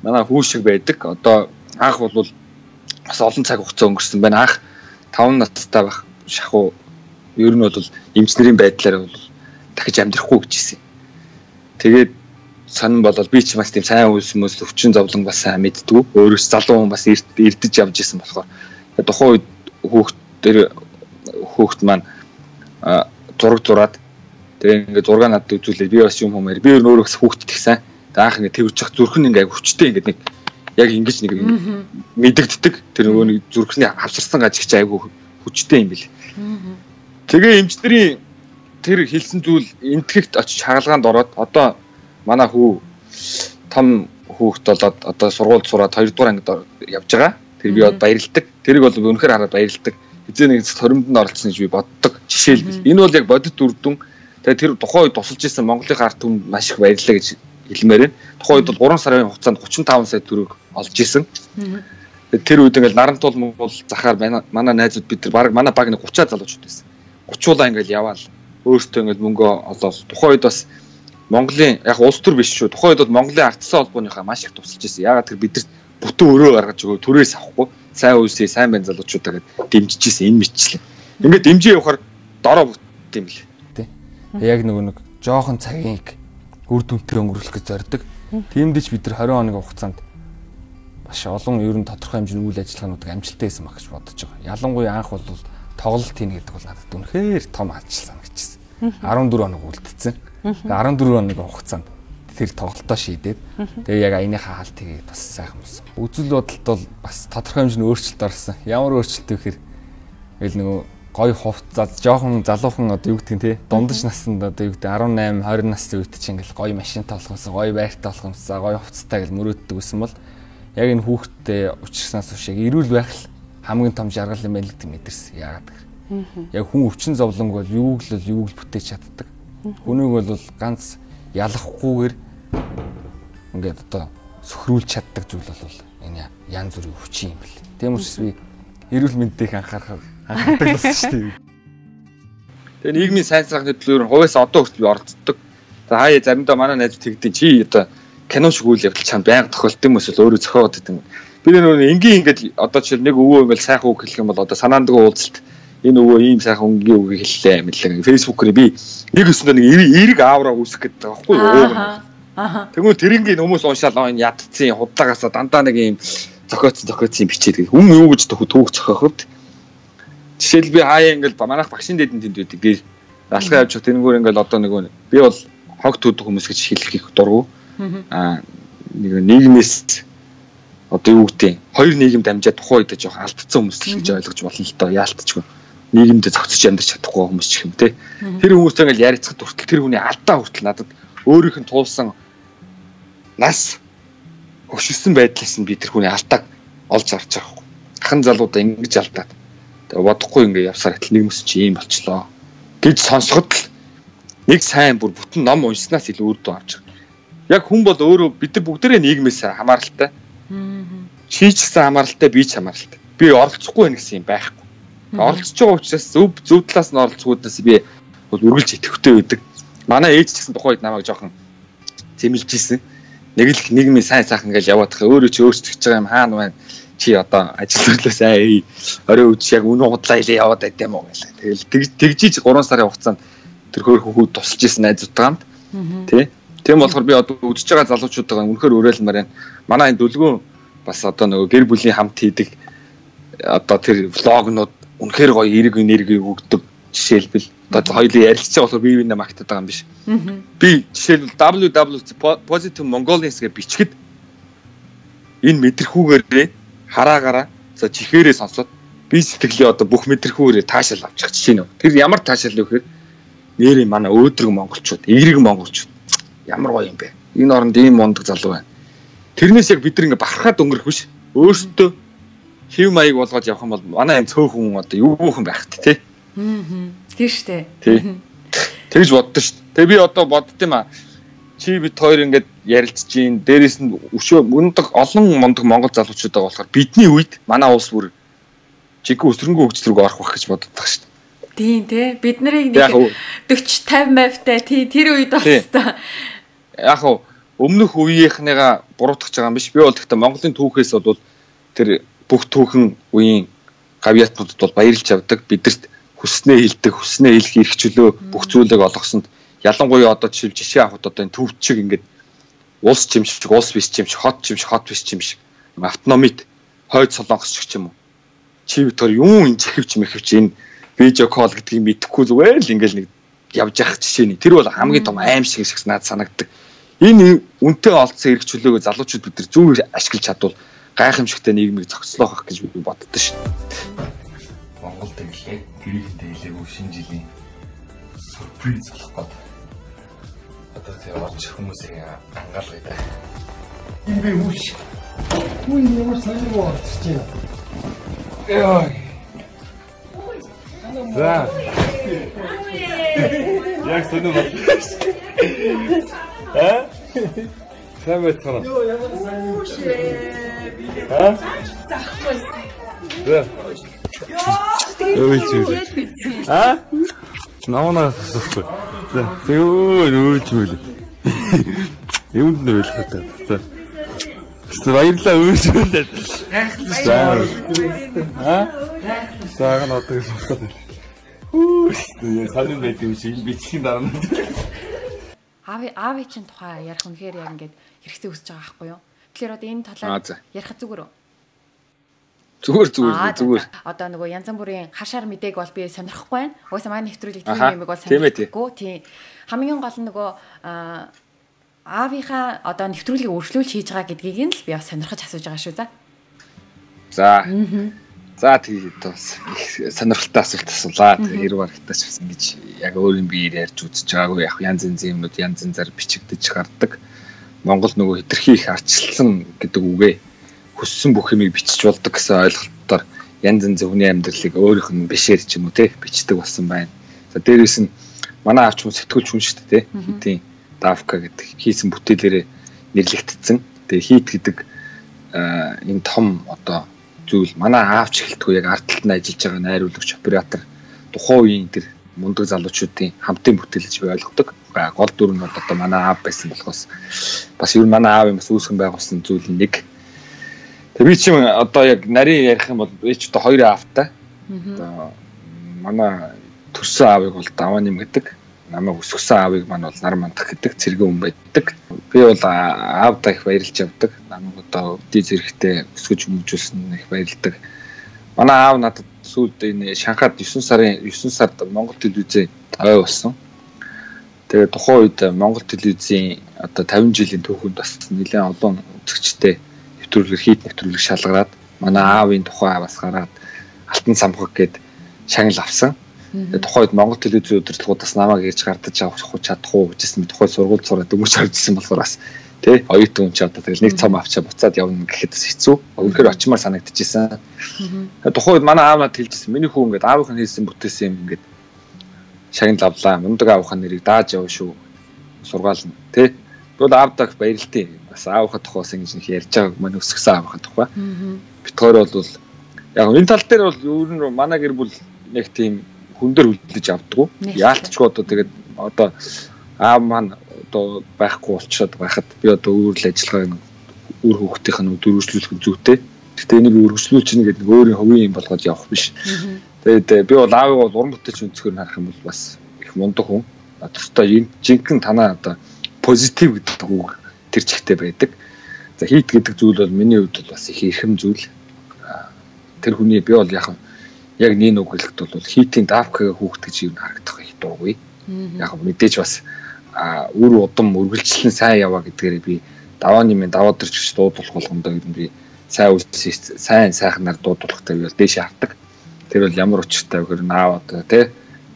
Манай хүү шиг байдаг. Одоо анх бол бас олон цаг хугацаа өнгөрсөн байна. Анх 5 настай байх шахуу ер нь бол эмчнэрийн байдлаар бол дахиж амьдрахгүй гэж хэлсэн. Тэгээд сонин болол би ч бас тийм сайн үйлс хүмүүс өвчин зовлон бас сайн мэддгүү. Өөрөөс залуу хүн бас ирдэж явж исэн болохоор тухайн үед хүүхд тэр хүүхд маань зураг зураад тэгээ ингээд зураг надад үзүүлээд би бас юм хүмүүс би өөрөө бас их сайн. Тэгээ анх ингээд тэрж явах зүрх нь ингээд хүчтэй ингээд нэг яг ингэж нэг мэдэгддэг тэр нөгөө нэг зүрхний авчирсан гажигч айгүй хүчтэй юм бэл. Тэгээ эмчнэрийн тэр хэлсэн зүйл энтгэгт очиж хаалгаанд ороод одоо манай хүү том хүүхд болоод одоо сургуульд сураад 2 дугаар ангид явж байгаа. Тэр би бод баярлдаг. Тэрийг бол үнэхээр хараад баярлдаг. Хизээ нэг торимд нь оролцсон гэж би боддог. Жишээлбэл энэ бол яг бодит үрдүн. Тэгээ тэр тухайн үед тусалж исэн Монголын ард түмэнд маш их баярлалаа гэж хэлмээр байна. Тухайн үед бол 3 сарын хугацаанд 35 сая төгрөг олж исэн. Тэр үед ингээл нарантуул Монгол захаар манай найзууд бид нар баг манай баг нэг 30 залуучууд байсан. 30 улаа ингээл яваал өөртөө ингээл мөнгө олоод тухайн үед бас Монголын яг улс төр биш шүү. Тухайн үед бол Монголын ардсан холбооныхаа маш их тусалж ирсэн. Ягаад тэр бид нар бүтэн өрөө гаргаж өгөө төрөөс авахгүй сайн үйлсээ сайн байн залуучуудаа гээд дэмжиж ирсэн энэ мэтчлээ. Ингээд дэмжиж явахаар дороо бүт юм л. Тэ. Яг нөгөө нэг жоохон цагийг үр дүнтэй өнгөрүүлэх гэж зорддог. Тиймдээ ч бид нар 20 хоногийн хугацаанд маш олон ер нь тодорхой хэмжээний үйл ажиллагаануудыг амжилттай хийсэн баг гэж бодож байгаа. Ялангуяа анх бол тоглолт хийн гэдэг бол надад үнэхээр том ажил санагдчихсан. 14 хоног үлдсэн. 14 хоногийн хугацаанд тэр тоглолтоо шийдээд тэгээ яг аяныхаа хаалт тэгээд бас сайхан болсон. Үзэл бодолд бол бас тодорхой хэмжээний өөрчлөлт орсон. Ямар өөрчлөлт вэ гэхээр ил нөгөө гой хувцас жоохон залуухан одоо юу гэдгийг те дундаж наснд одоо юу гэдэг 18 20 насны үед чинь ингээл гой машин толгосон гой байртай болох юмсаа гой хувцастай гэл мөрөөддөг гэсэн бол яг энэ хүүхдтэй учирснаас биш яг эрүүл байх л хамгийн том жаргал юм байл гэдэг мэдэрсэн. Яагаад гэхээр яг хүн өвчин зовлон бол юуг л юуг л бүтээж чаддаг Хүнийг бол ганц ялахгүйгээр ингээд одоо сөхрүүлж чаддаг зүйл бол энэ янз бүрийн хүчин юм бэл. Тийм учраас би эрүүл мэндэд анхаарах анхаардаг болсон шүү дээ. Тэгээ нийгмийн сайн сайхны төлөөр хувьяас одоо хүртэл би оролцдог. За хаяа заримдаа манай найз тэгдэж чи одоо кино шиг үйл явдал чам байнга тохиолдсон юм эсвэл өөрөө зохиогоод гэдэг юм. Би нөгөө энгийн ингээд одоо чи нэг өвөө ингээл сайхан үг хэлэх юм бол одоо санаандгүй уулзалт. Энэ өвөө ийм сайхан өнгийн үг хэллээ мэдлэг фэйсбүүкээр би нэг өсөндөө нэг эерэг аавра үүсэх гэдэг байгаа байхгүй юу? Аа тэгвэл тэрнгийн хүмүүс уншаал энэ ядцсан худлагаасаа дандаа нэг ийм зохиоцсон зохиоцсон бичээд хүн юу гэж түүх зохиоход жишээл би хаяа ингээл манайх багшин дэдэн тэнд байдаг. Би алхаа явж тэрнгүүр ингээл одоо нэг би бол хог төдөх хүмүүс гэж хэлэх их дургу. Аа нэг нийгмээс одоо юу гэдэг хоёр нийгэм дамжаад тухайн үед жоох алдсан хүмүүс л гэж ойлгож болно л доо яалтчгүй нийгэмд зохицож амьдарч чадахгүй хүмүүс ч юм те. Тэр хүмүүстэй ингээл ярицхад хүртэл тэр хүний алдаа хүртэл надад өөрийнх нь туулсан нас хөшөлсөн байдлаас нь би тэр хүний алдааг олж харж байгаа. Ахан залуудаа ингэж алдаад бодохгүй ингээ явсаар хэл мэс чи ийм болчлоо гэж сонсоход л нэг сайн бүр бүтэн ном уншснаас илүү үр дүн авч байгаа. Яг хүн бол өөрөө бид нар бүгдээрээ нийгмээс хамааралтай. Чи ч гэсэн хамааралтай, би ч хамааралтай. Би оролцохгүй байх гэсэн юм байхгүй оролцож байгаа учраас зөв зөв талаас нь оролцохудаас би бол үргэлж идэвхтэй байдаг. Манай ээж ч гэсэн тухайд намайг жоохон зэмлж исэн. Нэг л нийгмийн сайн сайхан гэж яваад тахаа өөрөө ч өөрчлөж байгаа юм хаана байна чи одоо ажил төрлөөс аа орой үдш яг үнэн худлаа илээ яваад байт юм уу гэлээ. Тэгэл тэгжиж 3 сарын хугацаанд тэр хөөх хүүд тусалж исэн найзуудтайганд тий. Тийм болохоор би одоо үдсэж байгаа залуучуудаа үнэхээр уриалмаар байна. Манай энэ дүлгүүн бас одоо нөгөө гэр бүлийн хамт хийдэг одоо тэр влогнууд үнэхээр гоё эрг энерги өгдөг жишээлбэл одоо хоёулаа ярилцж байгаа болохоор бие биенээ магтаад байгаа юм биш. Би жишээлбэл www positive mongolians гэж бичгэд энэ мэдрэхүүгээр хараагаараа за чихээрээ сонсоод би сэтгэлийн одоо бүх мэдрэхүүрээ таашаал авчих жишээ нөө. Тэр ямар таашаал вэ гэхээр нэрээ манай өөдрөг монголчууд, эерэг монголчууд ямар гоё юм бэ. Энэ оронд ийм мундаг залуу байна. Тэрнээс яг бид нэг бахархаад өнгөрөх биш. Өөрсдөө хев маяг болгоод явах юм бол манай юм цөөхөн одоо юу хүн байхт те. Аа. Тийм штэ. Тий. Тэгж боддоо штэ. Тэгээ би одоо бодд юм а. чи бид хоёр ингээд ярилцж гин дээрэс нь өшөө мундаг олон мундаг монгол залуучууд байгаа болохоор бидний үед манай улс бүр чиг өсрөнгөө хөгжил рүү орох байх гэж боддог шүү дээ. Тийм тий. Бид нарыг нэг 40 50 мавтай тий тэр үед болстой. Яг уу өмнөх үеийнхныгаа буруутгах байгаа юм биш. Би бол гэхдээ Монголын түүхээс бол тэр бүх түүхэн үеийн гавьяатнуудад бол баярлж авдаг. Бидэрт хүснээ хилдэг, хүснээ хэлэх эрх чөлөө бүх зүйлийг олгосонд ялангуяа одоо жишээ жишээ авахд одоо энэ төв чиг ингээд улс чимшиг, улс биш чимшиг, хот чимшиг, хот биш чимшиг автономид хойд солонгос ч юм уу. Чи битэр юу энэ зэвч мэхвч энэ видео кол гэдгийг мэдэхгүй зүгээр л ингээл нэг явж явах жишээ нь. Тэр бол хамгийн том аим шиг шиг санагддаг. Энэ үнтэй олдсон эрх чөлөөгөө залуучууд бид нар зөв ашиглаж чадвал гайхамшигтай нийгмийг зохицлоох гэж би боддоо шүү. Монгол тэглээ тэрийг хэлээгүй шинэ жилийн сюрприз болох гэдэг одоо тийм орч хүмүүсийн ангаалгыг да. Энэ би үш. Үгүй ямар сайн орчих чинь. Яа. За. Яг сонир *laughs* бол. А? Сайн байцгаана. Йоо ямар сайн уу. А? Захгүй. За. Йоо. Ой чи. А? Намнаас зөвхөн. За. Йоо нөөж мөл. Юунд нь байлах вэ? За. Тэ баярлаа өөж мөл. Гайхалтай. Аа? Одоо сонсоод. Үу, санин байт юм шиг бичгийн дараа нь. Ави ави чинь тухай ярих үнэхээр яг ингээд хэрэгцээ өсөж байгаа байхгүй юу? Тэгэхээр одоо энэ талаар ярих зүгээр үү? Зүгээр зүгээр зүгээр. Одоо нөгөө янз бүрийн хашаар мэдээг бол би сонирхгүй байна. Угаасаа манай нэвтрүүлэг тийм юм бол сонирхгүй. Тийм. Хамгийн гол нь нөгөө аавынхаа одоо нэвтрүүлгийг өөрчлүүлж хийж байгаа гэдгийг нь л би бас сонирхож асууж байгаа шүү за. За. За тэгээд бас сонирхолтой асуулт асуулаа. Тэгээд хэрэг барагтаач бас ингэж яг өөрийн биеэр ярьж үзэж байгаагүй яг янз янзын юмнууд янз янзаар бичигдэж гардаг. Монгол нөгөө хэтэрхий их арчилсан гэдэг үгээ хүссэн бүх юмыг бичиж болдог гэсэн ойлголтоор янз янзын хүний амьдралыг өөрийнх нь бишээр ч юм уу те бичдэг болсон байна. За дээрээс нь манай авч хүн сэтгүүлч хүн шүү дээ те. Тийм Давка гэдэг хийсэн бүтээлээрээ нэрлэгдсэн. Тэгээ хийт гэдэг энэ том одоо зүйл манай аавч эхэлтгүй яг ард талд нь ажиллаж байгаа найруулагч оператор тухайн үеийн тэр мундаг залуучуудын хамтын бүтээл гэж би ойлгодог. Гол дүр нь бол одоо манай аав байсан болохоос бас ер нь манай аав юм бас үүсгэн байгуулсан зүйл нэг Тэг би чи одоо яг нарийн ярих юм бол би ч одоо хоёр аавтай. Одоо манай төрсөн аавыг бол даваа нэм гэдэг. Намайг өсгсөн аавыг маань бол нар мандах гэдэг цэргийн хүн байдаг. Би бол аавдаа их баярлж явдаг. Намайг одоо өвдөй зэрэгтэй өсгөж хүмүүжүүлсэн их баярлдаг. Манай аав надад сүүлд энэ Шанхайд 9 сарын 9 сард Монгол телевизээ ой болсон. Тэгээ тухайн үед Монгол телевизийн одоо 50 жилийн түүхэнд бас нэлээд олон үзэгчтэй нэвтрүүлэг хийд нэвтрүүлэг шалгараад манай аавын тухай бас гараад алтан самхаг гээд шагнал авсан. Тухайд Монгол телевизийн удирдлагуудаас намайг ирж гардаж авах чадах уу гэжсэн би тухайд сургууль сураад өнгөрч авчихсан болохоор бас тий оюутан хүн ч одоо тэгэл нэг цом авчаа буцаад явна гэхэд хэцүү. Үнэхээр очимаар санагдчихсэн. Тухайд манай аав надад хэлжсэн. Миний хүү ингээд аавынх нь хийсэн бүтээсэн юм ингээд шагнал авлаа. Мундаг аавынхаа нэрийг дааж явна шүү. Сургаал нь тий Тэгвэл аавдаа баярлалтай. Бас аавынхаа тухайс ингэж нэг ярьж байгааг манай өсгсөн аавынхаа тухай. Хоёр бол яг энэ тал дээр бол ер нь манай гэр бүл нэг тийм хүндэр үлдэж авдггүй. Яалтчгүй одоо тэгээд одоо аав маань одоо байхгүй болчиход байхад би одоо өөрөөр ажиллагааг үр хөвгтийнх нь дөрвөлжлүүлэх зүйтэй. Гэтэ энийг өргөжлүүлж чинь гэдэг өөрийн хувийн юм болгоод явах биш. Тэгээд би бол аавыг бол уран бүтээлч өнцгөр харах юм бол бас их мундаг хүн. Төстой жинхэнэ танаа одоо позитив гэдэг үг тэр чигтээ байдаг. За хийт гэдэг зүйл бол миний хувьд бол бас их эрхэм зүйл. Тэр хүний би бол яг яг нэг үг хэлэхэд бол хийтийн давкагаа хүүхдгэж юм харагдах их дуугүй. Яг мэдээж бас үр удам үргэлжлэн сайн яваа гэдгээрээ би давааны минь даваад ирч гэж дуудуулах болгондоо гэдэг би сайн үйлс сайн сайхнаар дуудуулахтай би бол дээшээ хавдаг. Тэр бол ямар учиртай вэ гэхээр наав одоо тий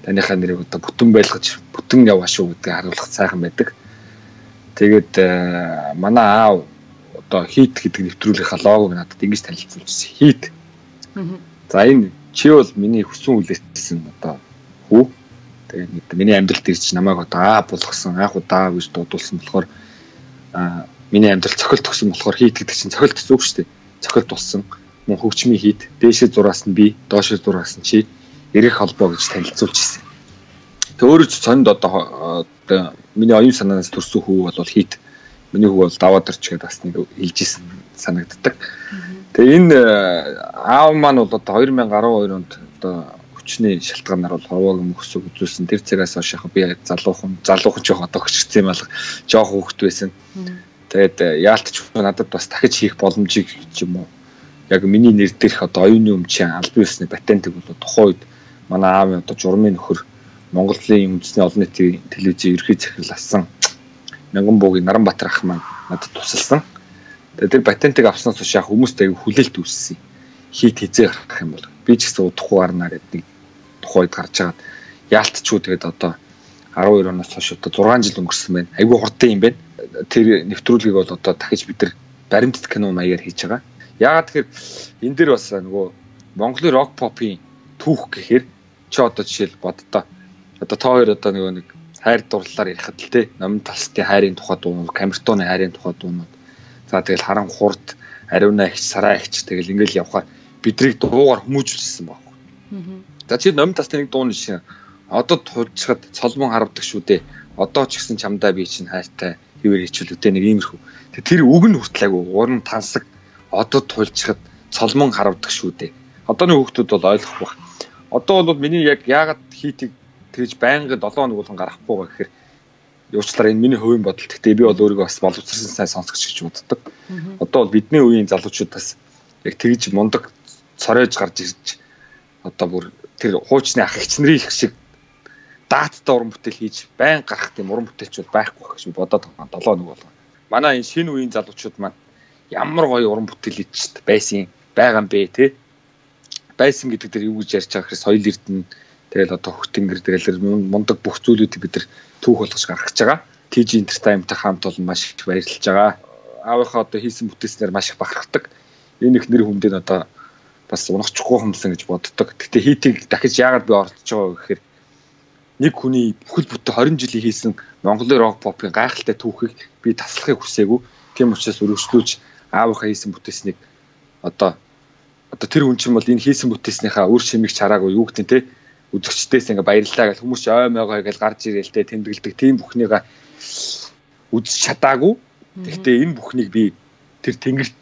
таныхаа нэрийг одоо бүтэн байлгаж бүтэн яваа шүү гэдгийг харуулах сайхан байдаг. Тэгээд манай аав одоо хийт гэдэг нэвтрүүлгийнхаа логог надад ингэж танилцуулсан. Хийт. За энэ чи бол миний хүссэн үлээсэн одоо хүү. Тэгээ нэг миний амьдралд ирж намайг одоо аа булгасан анх удаа гэж дуудулсан болохоор аа миний амьдрал цохилт өгсөн болохоор хийт гэдэг чинь цохилт зүг шүү дээ. Цохилт болсон мөн хөгжмийн хийт дээшээ зураас нь би доошоо зураас нь чи эрэх холбоо гэж танилцуулж ирсэн. Ч сонд одоо одоо миний оюун санаанаас төрсөн хүү бол хийт миний хүү бол даваад орч гэдэг бас нэг хэлж исэн санагддаг. Тэгээ энэ аав маань бол одоо 2012 онд одоо хүчний шалтгаанаар бол ховоог мөхсөг үзүүлсэн тэр цагаас хойш яг би залуухан залуухан жоох одоо хөчгцсэн юм алга жоох хөвгт байсан. Тэгээд яалтч надад бас дахиж хийх боломжийг юм уу яг миний нэр дээрх одоо оюуны өмчийн албан ёсны патентыг бол тухайн үед манай аавын одоо журмын нөхөр Монголын үндэсний олон нийтийн телевизийн ерхий захирал асан Мянган буугийн Наранбаатар ах маань надад тусалсан. Тэр патентыг авснаас хойш яг хүмүүст аяг хүлээлт үүссэн. Хийт хизээ гарах юм бол би ч гэсэн удахгүй гарнаа гэдэг нэг тухайд гарч агаад яалтчгүй тэгээд одоо 12 оноос хойш одоо 6 жил өнгөрсөн байна. Айгүй хурдан юм байна. Тэр нэвтрүүлгийг бол одоо дахиж бид нар баримтат кино маягаар хийж байгаа. Яагаад тэгэхээр энэ дээр бас нөгөө Монголын рок попын түүх гэхээр чи одоо жишээл боддоо. Одоо та хоёр одоо нөгөө нэг хайр дурлалаар ярихад л те номын талстын хайрын тухай дуунууд, камертоны хайрын тухай дуунууд. За тэгэл харан хурд, ариуна ихч, сараа ихч тэгэл ингээл явхаар бидрийг дуугаар хүмүүжүүлсэн баг. За чи номын тасны нэг дууны жишээ одоо тулчхад цолмон харавдаг шүү дээ. Одоо ч гэсэн чамдаа би чинь хайртай хэвээр хичүүл үтэй нэг иймэрхүү. Тэр үг нь хүртлээгүй уран тансаг одоо тулчхад цолмон харавдаг шүү дээ. Одооны хүүхдүүд бол ойлгох бах. Одоо бол миний яг яагаад хийтийг тэгж байнга 7 хоног болгон гарахгүй байгаа гэхээр юучлаар энэ миний хувийн бодол. Гэхдээ би бол өөрийгөө бас боловсрсан сайн сонсогч гэж боддог. Одоо бол бидний үеийн залуучуудаас яг тэгж мундаг цоройж гарч ирж одоо бүр тэр хуучны ах эгчнэрийн их шиг дааттай уран бүтээл хийж байн гарах тийм уран бүтээлчүүд байхгүй гэж би бодоод байгаа. 7 нэг болгоо. Манай энэ шинэ үеийн залуучууд маань ямар гоё уран бүтээл хийж байсан байгаа юм бэ те. Байсан гэдэг дээр юу гэж ярьж байгаа гэхээр соёл эрдэнэ тэгэл одоо хөтөнгөр тэгэл мундаг бүх зүйлүүдийг бид нар түүх болгож гаргаж байгаа. TG Entertainment-тай хамт олон маш их баярлж байгаа. Аавынхаа одоо хийсэн бүтээснээр маш их бахархдаг. Энэ их нэр хүндээ одоо бас унахчихгүй юмсан гэж боддог. Гэтэ хийтийг дахиж яагаад би оролцож байгаа гэхээр нэг хүний бүхэл бүтэн 20 жилийн хийсэн Монголын рок попын гайхалтай түүхийг би таслахыг хүсээгүй. Тийм учраас өргөжлүүлж аавынхаа хийсэн бүтээснийг одоо одоо тэр хүн чинь бол энэ хийсэн бүтээснийхаа үр шимийг чараагүй юу гэдэг те үзэгчдээс ингээ баярлалаа гэж хүмүүс ой мойгоо гэж гарч ирээлтэй тэмдэглэдэг тийм бүхнийга үзэж чадаагүй. Гэхдээ энэ бүхнийг би тэр тэнгэрт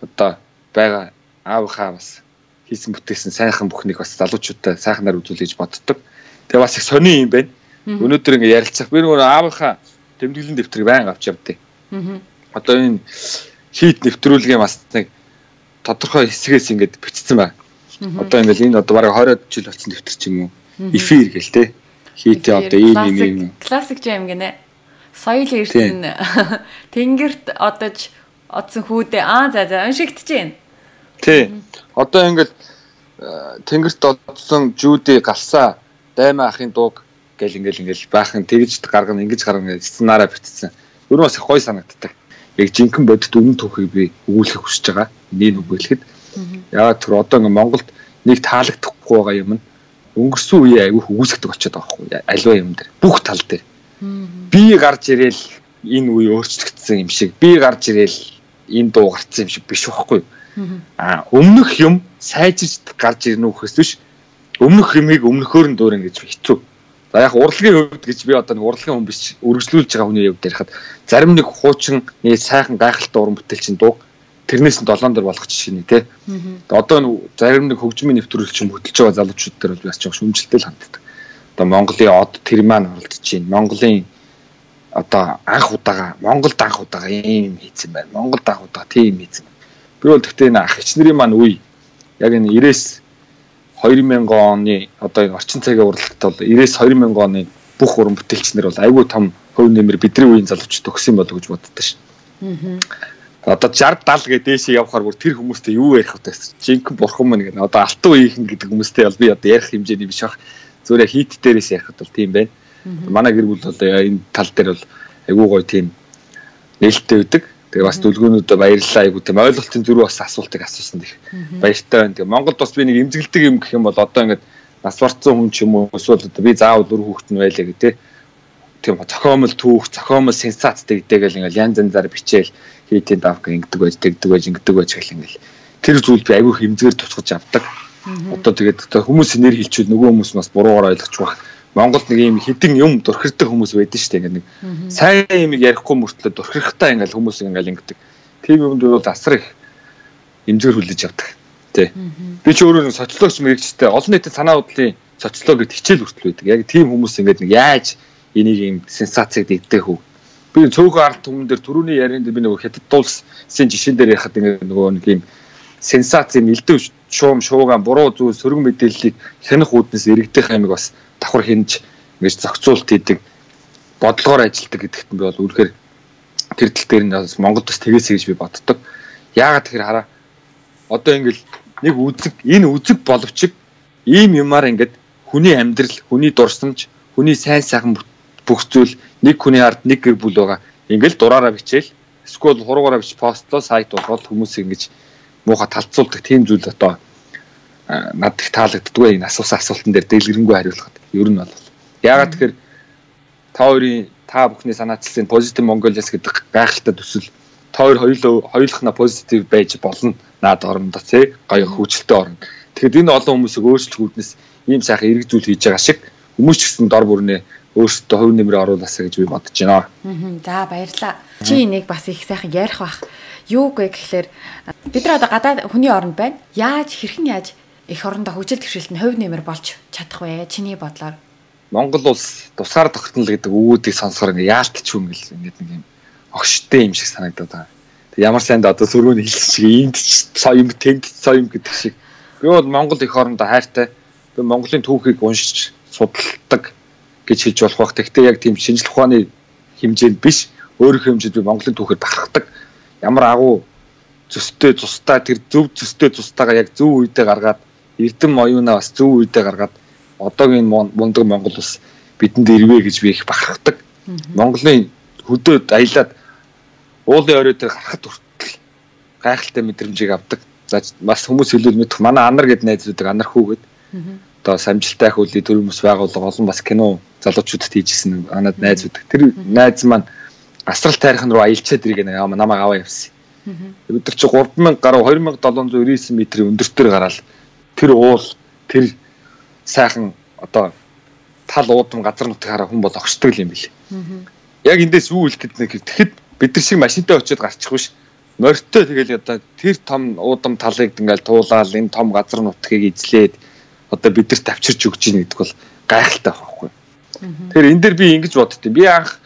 одоо байгаа аавынхаа бас хийсэн бүтээсэн сайхан бүхнийг бас залуучуудаа сайхнаар үзүүлж боддог. Тэгээ бас их сони юм байна. Өнөөдөр ингээ ярилцах. Би нөгөө аавынхаа тэмдэглэлийн дэвтрийг байнга авч явдیں۔ Одоо энэ хийд нэвтрүүлгийн бас нэг тодорхой хэсгээс ингээд бичсэн байна. Одоо ингээл энэ одоо бараг 20 жил болсон дэвтэр ч юм уу. Эфир гэл те. Хийтээ одоо ийм ийм ийм. Классик жим гинэ. Соёл эрдэнэ. *laughs* Тэнгэрт одож одсон хүүдээ аа за за уншигдэж байна. Тий. Одоо ингээл э, тэнгэрт одсон жүүдээ галсаа даймаа ахын дууг гэл ингээл ингээл баахан тэгж гаргана ингэж гаргана сценараа битсэн. Өөр бас их гой санагддаг. Яг жинхэнэ бодит өмнө түүхийг би өгүүлэх хүсэж байгаа. Нэг өгүүлэхэд. Яагаад тэр одоо ингээл Монголд нэг таалагдахгүй байгаа юм нь өнгөрсөн үеийн айгүй өгүүлэгдэг болчиход байгаа байхгүй альва юм дээр бүх тал дээр. Би гарч ирээл энэ үе өөрчлөгдсөн юм шиг би гарч ирээл энэ дуу гарцсан юм шиг биш байхгүй? А өмнөх юм сайжирч гарч ирнэ үхэс биш. Өмнөх юмыг өмнөхөөр нь дуурин гэж хэцүү. За яг урлагийн хувьд гэж би одоо нэг урлагийн хүн биш үргэлжлүүлж байгаа хүний хувьд ярихад зарим нэг хуучин нэг сайхан гайхалтай уран бүтээлчин дуу тэрнээс нь долоон дээр болгох жишээ нэ тий. Одоо зарим нэг хөгжмийн нэвтрүүлэгч юм хөтлж байгаа залуучууд дээр бол бас жоох шүмжлэлтэй л ханддаг. Одоо Монголын од тэр маань оролдож байна. Монголын одоо анх удаага Монголд анх удаага ийм хийсэн байна. Монголд анх удаага тийм хийсэн. Би бол гэхдээ энэ ах ичнэрийн маань үе яг энэ 90-с 2000 оны одоо орчин цагийн урлагт бол 90-с 2000 оны бүх уран бүтээлчнэр бол айгүй том хөв нэмэр бидний үеийн залуучууд өгсөн болов гэж боддоо ш. Аа. Одоо 60 70 гэ дээшээ явхаар бүр тэр хүмүүстэй юу ярих вэ? Жинхэнэ бурхан мань гэнэ. Одоо алтан үеийнхэн гэдэг хүмүүстэй бол би одоо ярих хэмжээний биш бах. Зүгээр хийт дээрээс ярихад бол тийм байна. Манай гэр бүл бол энэ тал дээр бол айгүй гоё тийм нээлттэй өгдөг. Тэгээ бас дүлгөөнүүдэд баярлалаа айгу тийм ойлголтын зүрх бас асуултыг асуусан гэх баяртай байна. Тэгээ Монголд бас би нэг эмзэглэдэг юм гэх юм бол одоо ингээд нас барцсан хүн ч юм уу эсвэл би заавал өр хүүхэд нь байлаа гэдэг тийм зохиомл түүх, зохиомл сенсац дэгдэг гэл ингээл янз янзаар бичээл хийтийн давка ингэдэг байж, тэгдэг байж, ингэдэг байж гэл ингээл тэр зүйл би айгүй хэмзгээр тусгаж авдаг. Одоо тэгээд хүмүүс нэр хэлчихвэл нөгөө хүмүүс бас буруугаар ойлгож байх. Монголд нэг юм хідэн юм дурхирдаг хүмүүс байдаг шүү дээ. Ингээ нэг сайн юм ярихгүй мөртлөө дурхирхтаа ингээл хүмүүс ингээл ингэдэг. Тийм юмд бол асар их эмзгээр хүлээж авдаг. Тэ. Би ч өөрөө социологч мэрэгчтэй олон нийтийн санаа бодлын социологид хичээл хүртэл байдаг. Яг тийм хүмүүс ингээд нэг яаж энийг юм сенсацыг дэгдэх үү? Би цөөхөн ард түмэн дээр түрүүний ярианд би нөгөө хятад дуулсын жишээн дээр яхад ингээд нөгөө нэг юм сенсацийн нэлдэж шуум шуугаан буруу зүйл сөрөг мэдээллийг хянах үүднээс иргэдэх амиг бас давхар хинж ингэж зохицуулт хийдэг бодлогоор ажилтдаг гэдэгт би бол үнэхээр тэр тал дээр нь бас Монголд бас тгээс гэж би боддог. Яагаад тэгэхээр хараа одоо ингээл нэг үзэг энэ үзэг боловч ийм юмар ингээд хүний амьдрал, хүний дурсамж, хүний сайн сайхан бүх зүйл нэг хүний ард нэг гэр бүл байгаа. Ингээл дураараа бичээл эсвэл хуруугаараа бич постлоо сайт болгоод хүмүүсийг ингэж муухай талцуулдаг тийм зүйл одоо над их таалагддгүй энэ асуусан асуултан дээр дэлгэрэнгүй хариулахад ер нь бол яагаад тэгэхээр та хоёрын та бүхний санаачилсан позитив Mongolians гэдэг гайхалтай төсөл та хоёр хоёулаа хоёулахна позитив байж болно наад орондоо тий гоё хөвчлөлтөй орно. Тэгэхээр энэ олон хүмүүсийг өөрчлөх үүднээс ийм сайхан эрг зүйл хийж байгаа шиг хүмүүс ч гэсэн дор бүрнээ өөрсдөө хувь нэмрээ оруулаасаа гэж би бодож байна. За баярлаа. Чи энийг бас их сайхан ярих бах. Юу гэ гэхлээр бид нар одоо гадаад хүний оронд байна. Яаж хэрхэн яаж их орондоо хөгжил төвшөлт нь хувь нэмэр болж чадах вэ? Чиний бодлоор. Монгол улс тусгаар тогтнол гэдэг өгүүдийг сонсохоор ингээ яалтч хүн гэл ингээд нэг юм огштой юм шиг санагдаад байгаа. Тэг ямар санд одоо сөргөөний хэлсэн шиг энд ч соём тэнд соём гэдэг шиг. Би бол Монгол их орондоо хайртай. Би Монголын түүхийг уншиж судалдаг гэж хэлж болох бах. Тэгтээ яг тийм шинжлэх ухааны хэмжээнд биш. Өөрийнхөө хэмжээнд би Монголын түүхээр бахархдаг. Ямар агуу зөстэй цустаа тэр зөв зөстэй цустаагаа яг зөв үедээ гаргаад Эрдэм оюунаа бас зөв үедээ гаргаад одоогийн мундаг Монгол ус бидэнд ирвэ гэж би их бахархдаг. Монголын хөдөөд аялаад уулын орой дээр гарахад хүртэл гайхалтай мэдрэмжийг авдаг. За бас хүмүүс хэлүүл мэдэх манай анар гэд найзуудыг анар хүү гэд. Одоо самжилтай их үлийн төр хүмүүс байгууллага олон бас кино залуучуудад хийжсэн анад найзууд. Тэр найз маань асрал тайрхан руу аялчаад нэг намайг аваа явсан. Нар чи 3000 гаруй 2799 м-ийн өндөртөр гараад тэр уул тэр сайхан одоо тал уудам газар нутгийг хараа хүн бол огшдог юм билий. Яг эндээс юу хэлэхэд нэг тэгэхэд бид нар шиг машинтай очиод гарчих биш. Морьтой тэгэл одоо тэр том уудам талыг ингээл туулаад энэ том газар нутгийг эзлээд одоо бидэрт авчирч өгч ийн гэдэг бол гайхалтай байхгүй. Тэгэхээр энэ дээр би ингэж боддتي. Би анх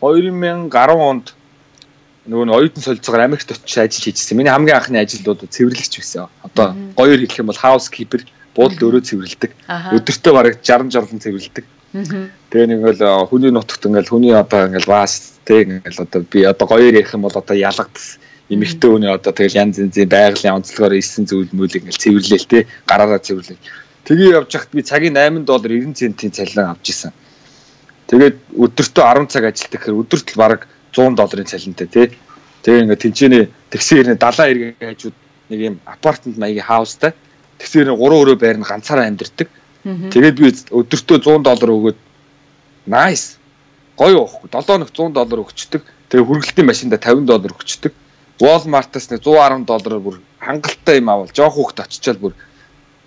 2010 онд нөгөө нь оюутан солилцоогоор Америкт очиж ажиллаж хийжсэн. Миний хамгийн анхны ажил бол цэвэрлэгч байсан. Одоо гоёор хэлэх юм бол housekeeper буудлын өрөө цэвэрлдэг. Өдөртөө бараг 60 60 цэвэрлдэг. Тэгээ нэг л хүний нутагт ингээл хүний одоо ингээл ваас тэг ингээл одоо би одоо гоёор ярих юм бол одоо ялгадс эмэгтэй хүний одоо тэгэл янз янзын байгалийн онцлогоор ирсэн зүйл мөлийг ингээл цэвэрлээл те гараараа цэвэрлээл. Тэгээ явж хахад би цагийн 8 доллар 90 центийн цалин авч исэн. Тэгээд өдөртөө 10 цаг ажилладаг гэхээр өдөрт л бараг 100 долларын цалинтай тий. Тэгээ ингээд тэнцэнэ тэгсэрний далайн иргэн хажууд нэг юм апартмент маягийн хаустай. Тэгсэрний 3 өрөө байр нь ганцаараа амьдэрдэг. Тэгээд би өдөртөө 100 доллар өгөөд nice гоё уухгүй 7 хоног 100 доллар өгчдөг. Тэгээ хүргэлтийн машинда 50 доллар өгчдөг. Walmart-аас нэг 110 доллараар бүр хангалттай юм авал жоох хүүхд очичаал бүр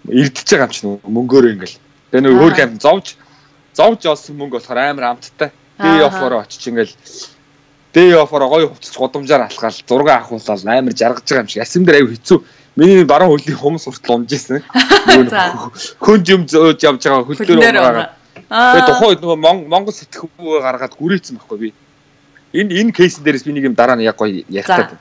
ирдэж байгаа юм чинь мөнгөөр ингээл. Тэгээ нэг өөр юм зовж зовж олсон мөнгө болохоор амар амттай. Би офороо очиж ингээл Дэй офороо гоё хувцас гудамжаар алхаал зураг авахуулаад амар жаргаж байгаа юм шиг. Ясэм дээр аюу хэцүү Миний баруун хөлний хумс хүртэл унжижсэн. *laughs* Хөнж юм зөөж явж байгаа хөл дээр байгаа. Тэгээ тухайн үед нөгөө Монгол сэтгхүү гаргаад гүрээсэн байхгүй би. Энэ энэ кейсэн дээрээс би нэг юм дараа нь яг гоё ярихтаа.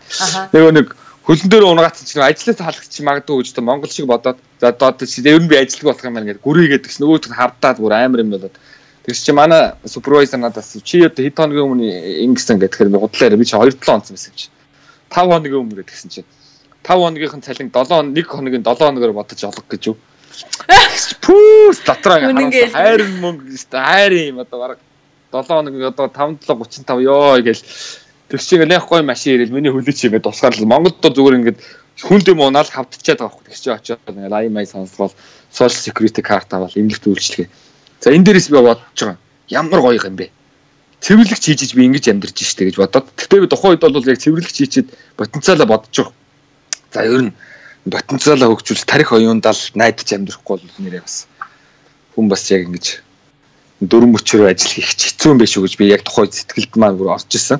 Нөгөө нэг хөлн дээр унгацсан чинь ажлаас халахч магадгүй гэж Монгол шиг бодоод за одоо ер нь би ажилтг болох юм байна гэдэг гүрээгээд тэгс нөгөөт нь хардаад бүр амар юм болоод. Тэгс чи манай супервайзер надаас чи одоо хэд хоногийн өмнө ингэсэн гэхээр би гудлаа би чи 2 7 онцсон байсан чи. 5 хоногийн өмнө гэдгсэн чинь 5 хоногийнх нь цалин 7 хоног 1 хоногийн 7 хоногоор бодож олох гэж юу. *laughs* Пүүс дотроо харуулсан хайр мөнгө хайр юм одоо баг 7 хоног одоо 5 7 35 ёо гээл тэг шиг нэг гоё машин ирэл миний хөлөч юм тусгаал Монголд зүгээр ингээд хүн дэм унаал хавтчихад байгаа хөх. Тэгч очоод ингээл ай май сонсгол social security card аваад эмнэлэгт үйлчлэгээ. За энэ дээрээс би бодож байгаа. Ямар гоё юм бэ? Цэвэрлэгч хийж би ингэж амьдарч штэ гэж бодоод. Тэгтээ би тухайн үед бол яг цэвэрлэгч хийчихэд потенциалаа бодож байгаа. За ер нь потенциалаа хөгжүүлж тарих оюундаа л найдаж амьдрахгүй бол нэрээ бас хүн бас яг ингэж дөрөн мөчрөө ажил хийх хэцүү юм биш үү гэж би яг тухайн сэтгэлд маань бүр орж исэн.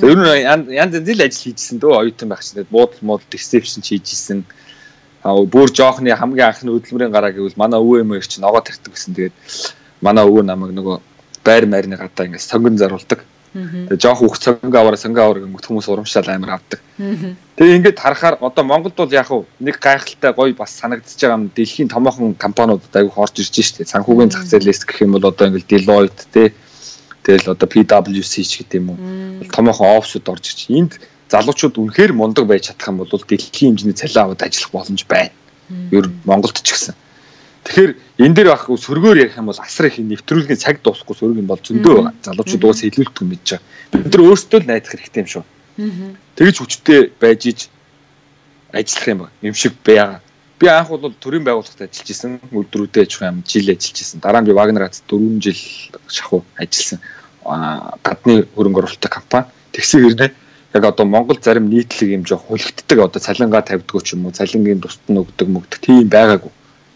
За ер нь янз янз л ажил хийжсэн дөө оюутан байх чинь буудал мод ресепшн хийжсэн. Аа бүр жоохны хамгийн анхны хөдөлмөрийн гараа гэвэл манай өвөө юм их чинь ногоо тарьдаг гэсэн. Тэгээд манай өвөө намайг нөгөө байр майрны гадаа ингээд сонгон заруулдаг. Тэгээ жоох бүх цонго аваараа цонго аваар гэмт хүмүүс урамшаал амар авдаг. Тэгээ ингээд харахаар одоо Монголд бол яг нэг гайхалтай гоё бас санагдчихж байгаа юм. Дэлхийн томоохон компаниудад аягүй орж ирж штэ. Санхүүгийн зах зээлээс гэх юм бол одоо ингээд Deloitte те тэгэл одоо PwC ч гэдэг юм уу. Томоохон офсууд орж ирж. Энд залуучууд үнэхээр мундаг байж чадах юм бол дэлхийн хэмжээний цалин аваад ажиллах боломж байна. Ер Монголд ч гэсэн. Тэгэхээр энэ дээр баг сөргөөр ярих юм бол асар их нэвтрүүлгийн цаг дуусахгүй сөрөг юм бол зөндөө байгаа. Залуучууд уус хэлүүлдэг мэдж байгаа. Бид нар өөрсдөө л найдах хэрэгтэй юм шүү. Тэгэж хүчтэй байж иж ажиллах юм байна. Юм шиг байгаа. Би анх бол төрийн байгууллагад ажиллаж исэн. Өдрүүдээ аж ахуйн жил ажиллаж исэн. Дараа нь би Вагнерат 4 жил шахуу ажилласан. гадны хөрөнгө оруулалттай компани. Тэгсэн хэрнээ яг одоо Монгол зарим нийтлэг юм жоох хулигддаг одоо цалингаа тавьдггүй ч юм уу цалингийн тусад нь өгдөг мөгдөг тийм байгаагүй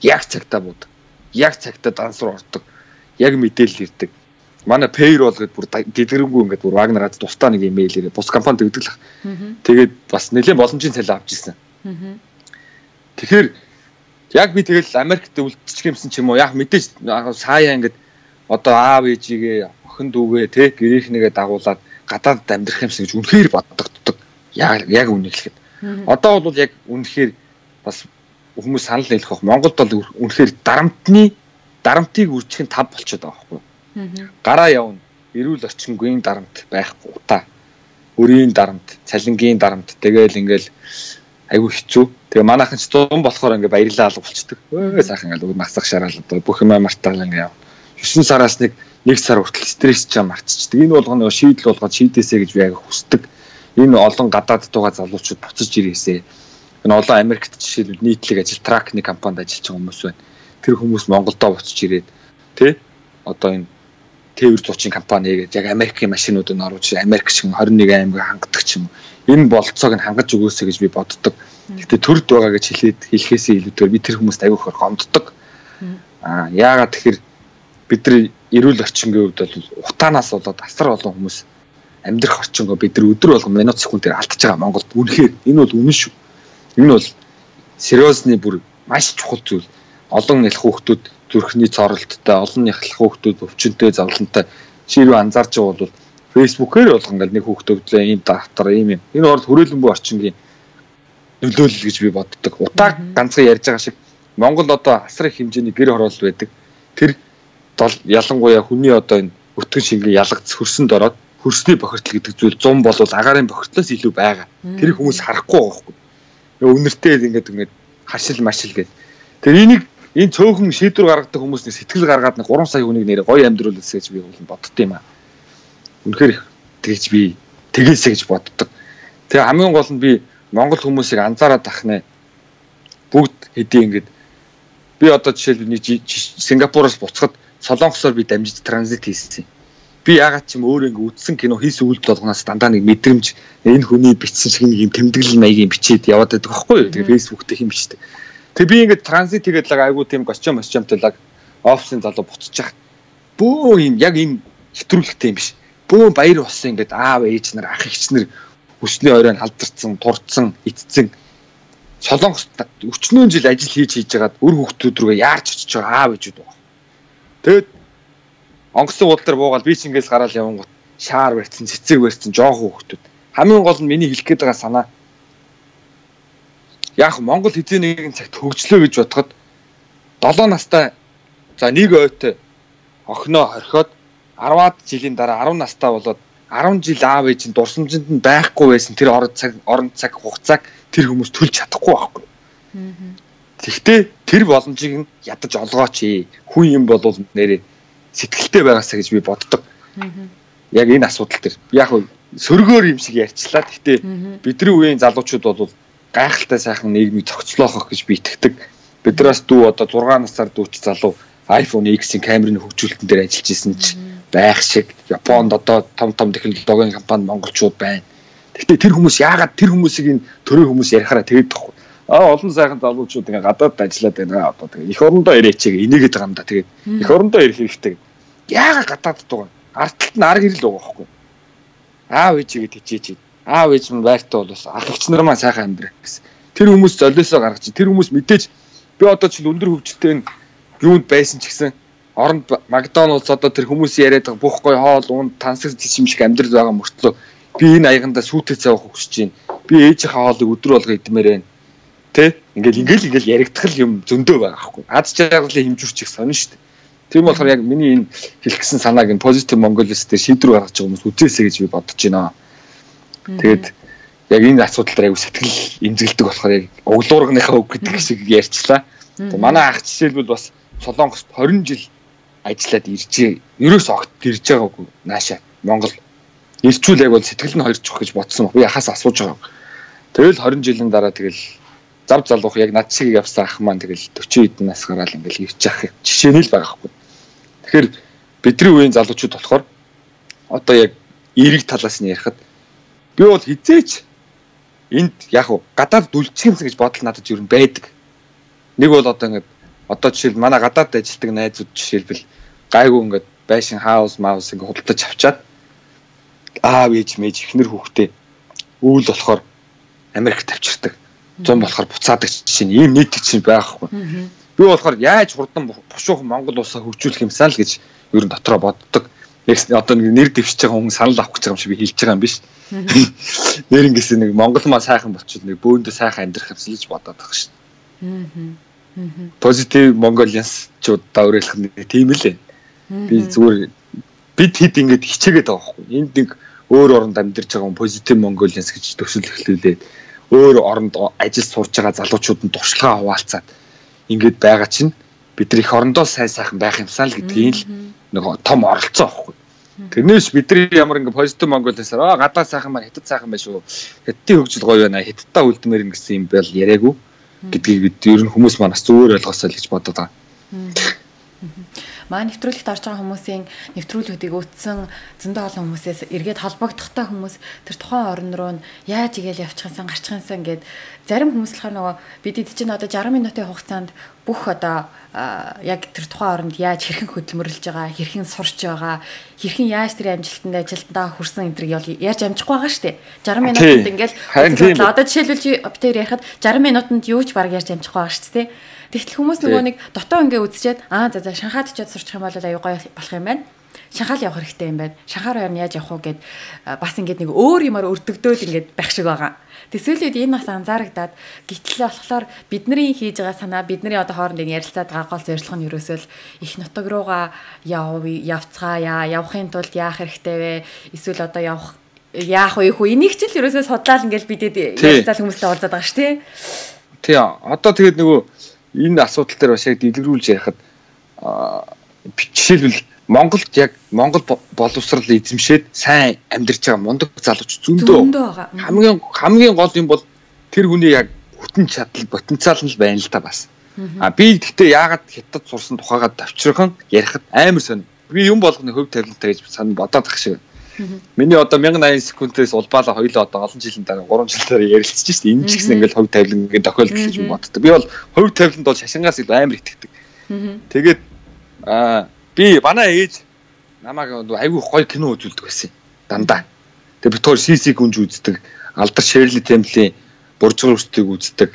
яг цагтаа буудаг. Яг цагтаа данс руу ордог. Яг мэдээлэл ирдэг. Манай payroll гэдээ бүр дэлгэрэнгүй ингээд бүр Wagner-аас тусдаа нэг имэйл ирээ. Бус компани тэгдэг л. Тэгээд бас нэлээд боломжийн цалин авч ирсэн. Тэгэхээр яг би тэгэл Америкт үлдчих юмсан ч юм уу. Яг мэдээж сая ингээд одоо аав ээжигээ охин дүүгээ те гэрийнхнийгээ дагуулад гадаадд амьдрах юмсан гэж үнэхээр боддогддог. Яг яг үнэ хэлэхэд. Одоо бол яг үнэхээр бас хүмүүс санал нийлэх бох. Монголд бол үнэхээр дарамтны дарамтыг үржих нь тав болчиход байгаа байхгүй. Гараа явна. Эрүүл орчингийн дарамт байхгүй утаа. Өрийн дарамт, цалингийн дарамт тэгээл ингээл айгүй хэцүү. Тэгээ манайхан ч 100 болохоор ингээ баярлаа алга болчдөг. Өө сайхан ингээл насах шараал одоо бүх юм мартаал ингээ яв. 9 сараас нэг нэг сар хүртэл стресс ч марцчихдаг. Энэ болгоно шийдэл болгоод шийдээсэ гэж би яг хүсдэг. Энэ олон гадаад тугаа залуучууд буцаж ирээсэ энэ олон Америкт жишээлбэл нийтлэг ажил тракны компанид ажиллаж байгаа хүмүүс байна. Тэр хүмүүс Монголдо буцаж ирээд тий одоо энэ тээвэр зуучин компани гэж яг Америкийн машинуудыг оруулж Америк шиг 21 аймаг хангадаг ч юм. Энэ болцоог нь хангаж өгөөсэй гэж би боддог. Гэтэ төрд байгаа гэж хэлээд хэлхээсээ илүүгээр би тэр хүмүүст аягүй их гомддог. Аа яагаад тэгэхээр бид нар эрүүл орчингийн хувьд бол утаанаас болоод асар олон хүмүүс амьдрах орчингоо бид нар өдөр болгон минут секундээр алдчихж байгаа Монголд. Үнэхээр энэ бол үнэн шүү. Энэ бол сериосны бүр маш чухал зүйл. Олон их хүүхдүүд зүрхний цоролттой, олон их хүүхдүүд өвчнөд завлантай чирүү анзаарч байгаа бол фэйсбүүкээр болгон ингээл нэг хүүхдөвдлөө ийм давтар ийм юм. Энэ орд хүрээлэнгүй орчингийн нөлөөлөл гэж би боддог. Утаа ганцхан ярьж байгаа шиг Монгол одоо асар их хэмжээний гэр хороолт байдаг. Тэр ялангуяа хүний одоо энэ өтгөн шингээ ялгац хөрсөнд ороод хөрсний бохирдол гэдэг зүйл 100 болвол агаарын бохирдлоос илүү байгаа. Тэр хүмүүс харахгүй байгаа байхгүй үнэртэй ингээд ингээд хашил машил гэж. Тэр энийг энэ цөөхөн шийдвэр гаргадаг хүмүүсний сэтгэл гаргаад нэг 3 сая хүнийг нэрээ гоё амьдруулсан гэж би боддоо юм аа. Үнэхээр тэгж би тэгээсэ гэж боддог. Тэгээ хамгийн гол нь би Монгол хүмүүсийг анзаараад ахнаа бүгд хэдий ингээд би одоо жишээлбэл нэг Сингапуроос буцахад Солонгосоор би дамжиж транзит хийсэн би ягаад ч юм өөр ингэ үтсэн кино хийсэн үйлдэл болгоноос дандаа нэг мэдрэмж энэ хүний бичсэн шиг нэг юм тэмдэглэл маягийн бичээд яваад байдаг байхгүй юу? Тэгээ фэйсбુક дээр хэм бичдэг тэгээ би ингэ транзит хийгээд л айгуу тийм костюмтай л офисын залуу буцчих бөө юм яг юм хэтрүүлэгтэй юм биш. Бөө баяр болсон ингээд аав ээж нар ах эгч нар хүчний оройн халдварсан турцсан итцэн. Солонгос өчнөө жил ажил хийж хийж хагаад үр хөвгтүүд рүү яарч очиж байгаа аав ээжүүд байгаа тэгээд онгоцны дээр буугаад би ч ингээс гараал явангууд шаар барьсан, цэцэг барьсан жоохон хүүхдүүд. Хамгийн гол нь миний хэлэх гээд байгаа санаа яг Монгол хэзээ нэгэн цагт хөгжлөө гэж бодоход 7 настай за нэг ойтой охиноо хорхиод 10-аад жилийн дараа 10 настай болоод 10 жил аав ээж нь дурсамжинд нь байхгүй байсан тэр орон цаг орон цаг хугацааг тэр хүмүүс төлж чадахгүй байхгүй. Тэгвэл тэр боломжийг нь ядаж олгооч. Хүн юм бол нэрээ сэтгэлтэй байгаасаа гэж би боддог. Яг энэ асуудал дээр яг сөргөөр юм шиг ярьчлаа. Гэхдээ бидний үеийн залуучууд бол гайхалтай сайхан нийгмийг зохицлоохох гэж би итгэдэг. Бидраас дүү одоо 6 насаар дүүч залуу iPhone X-ийн камерын хөгжүүлэлтэн дээр ажиллаж исэн чи байх шиг Японд одоо том том технологийн компани монголчууд байна. Гэхдээ тэр хүмүүс яагаад тэр хүмүүсийг энэ төрөө хүмүүс ярихаараа тэгээд тахгүй. Аа олон сайхан залуучууд ингээ гадаад ажиллаад байна одоо тэгээд их орондоо ирээч энийгээд байгаа юм да тэгээд их орондоо ирэх хэрэгтэй. Яагаад гадаад байгаа? Арталт нь арга ирэл байгаа байхгүй. Аав ээжигээ тэжээж аав ээж минь байртай бол бас ах эгч нар маань сайхан амьдрах гэсэн. Тэр хүмүүс золиосоо гаргаж тэр хүмүүс мэдээж би одоо ч өндөр хөгжилтэй юунд байсан ч гэсэн оронд Макдоналдс одоо тэр хүмүүс яриад байгаа бүх гой хоол унд тансаг шимшиг амьдрал байгаа мөртлөө би энэ аяганда сүйтэй цаавах өгсөж чинь би ээжийнхээ хоолыг өдөр болго идмээр байна. Тэ? Ингээл ингээл ингээл яригдах юм зөндөө байгаа аахгүй. Аз жаргалын хэмжүүрч их сонин шүү дээ. Тийм болохоор яг миний энэ хэлчихсэн санааг энэ positive Mongolis дээр шийдвэр гаргаж байгаа хүмүүс үзээсэй гэж би бодож байна. Тэгээд яг энэ асуудал дээр аягүй сэтгэл имзэглэдэг болохоор яг углуургийнхаа үг гэдэг шиг ярьчлаа. Манай ах жишээлбэл бас Солонгост 20 жил ажиллаад иржээ. Ерөөс огт ирж байгаагүй наашаа Монгол ирчүүл яг бол сэтгэл нь хоёрчих гэж бодсон. Би яхаас асууж байгаа. Тэгэл 20 жилийн дараа тэгэл зав залуух яг над шиг явсан ах маань тэгэл 40 хэдэн нас гараал ингээл ирж явах жишээ нь л байгаа хгүй. Тэгэхээр бидний үеийн залуучууд болохоор одоо яг эерэг талаас нь ярихад Би бол хизээч энд яг уу гадаад дүлцэх юмсан гэж бодол надад ер нь байдаг. Нэг бол одоо ингээд одоо жишээл манай гадаад ажилладаг найзууд жишээлбэл гайгүй ингээд байшин хаус маус ингээд худалдаж авчаад аав ээж мэж ихнэр хүүхдээ үүл болохоор Америк тавьчирдаг. Зам болохоор буцаадаг чинь ийм нийт чинь байхгүй. Би болохоор яаж хурдан бушуухан Монгол улсаа хөгжүүлэх юмсан л гэж ер нь дотроо боддог одоо нэг нэр дэвшиж байгаа хүн санал авах гэж байгаа юм шиг би хэлж байгаа юм биш. *laughs* Нэр ингээс нэг Монгол маа сайхан болчихвол нэг бөөндөө сайхан амьдрах юмсан гэж бодоод байгаа шин. Аа. Positive Mongolians чууд даурайлах нэг тийм л ээ. Би зүгээр бид хэд ингэж хичээгээд байгаа байхгүй. Энд нэг өөр оронд амьдарч байгаа хүн Positive Mongolians гэж төсөл эхлүүлээд өөр оронд ажил сурж байгаа залуучуудад туршлагаа хуваалцаад ингэж байгаа чинь бид нар их орондоо сайн сайхан байх юмсан л гэдгийг л нэг том оролцоо байхгүй. Тэрнээс бидний ямар ингээ позитив Монголоос аа гадаа сайхан маань хятад сайхан байх шүү. Хятадын хөгжил гоё байна. Хятадтай үлдмээр ингэсэн юм байл яриаггүй гэдгийг бид ер нь хүмүүс манаас зүгээр ойлгосоо л гэж бодоод байгаа. Маа нэвтрүүлэгт орж байгаа хүмүүсийн нэвтрүүлгүүдийг үтсэн зөндөө олон хүмүүсээс эргээд холбогдохтой хүмүүс тэр тухайн орн руу яаж игээл явчихсан гарчихсан гэд зарим хүмүүс болохоор нөгөө бид эд чинь одоо 60 минутын хугацаанд бүх одоо яг тэр тухайн оронд яаж хэрхэн хөдөлмөрлөж байгаа, хэрхэн сурч байгаа, хэрхэн яаж тэр амжилтанд ажилдаа хүрсэн энтрийг ял яаж амжихгүй байгаа шүү дээ. 60 минутанд ингээл одоо жишээлбэл би тэр ярихад 60 минутанд юу ч баг яаж амжихгүй байгаа шүү дээ. Тэгтэл хүмүүс нөгөө нэг дотоо ингээ үзчихэд аа за за Шанхайд очиод сурчих юм бол аюу гоё болох юм байна. Шанхаал явах хэрэгтэй юм байна. Шанхаар хоёр нь яаж явах вэ гэд бас ингээд нэг өөр юмар өрдөгдөөд ингээд байх шиг байгаа. Тэсвэлүүд энэ бас анзаарагдаад гитлээ болохоор бидний хийж байгаа санаа бидний одоо хоорондын ярилцаад байгаа гол зорилго нь ерөөсөө л их нутаг руугаа яв явцгаая явахын тулд яах хэрэгтэй вэ? Эсвэл одоо явах яах вэ хүү энийг ч л ерөөсөө судлаад ингээл бидэд ярилцаад хүмүүстэй уулзаад байгаа ш тий. Тий одоо тэгээд нөгөө энэ асуудал дээр бас яг дэлгэрүүлж ярихад жишээлбэл Монголд яг Монгол боловсрал эзэмшээд сайн амьдарч байгаа мундаг залууч зөндөө хамгийн хамгийн гол юм бол тэр хүний яг хүтэн чадал потенциал нь байна л та бас. А би гэхдээ яагаад хятад сурсан тухайгаа давчирхан ярихад амар сонь. Би юм болгоны хөв тавилантай гэж сан бодоод ах шиг. Миний одоо 1080 секундээс улбаалаа хоёлоо одоо олон жилийн дараа 3 жил дараа ярилцж шít. Энэ ч гэсэн ингээл хөв тавилан ингээд тохиолдол гэж боддог. Би бол хөв тавиланд бол шашингаас амар итгэдэг. Тэгээд аа би манай ээж намайг айгүй гоё кино үзүүлдэг байсан дандаа. Тэгээ би тоор CC гүнж үздэг, алдар Шерли Темплийн буржгар өртгийг үздэг.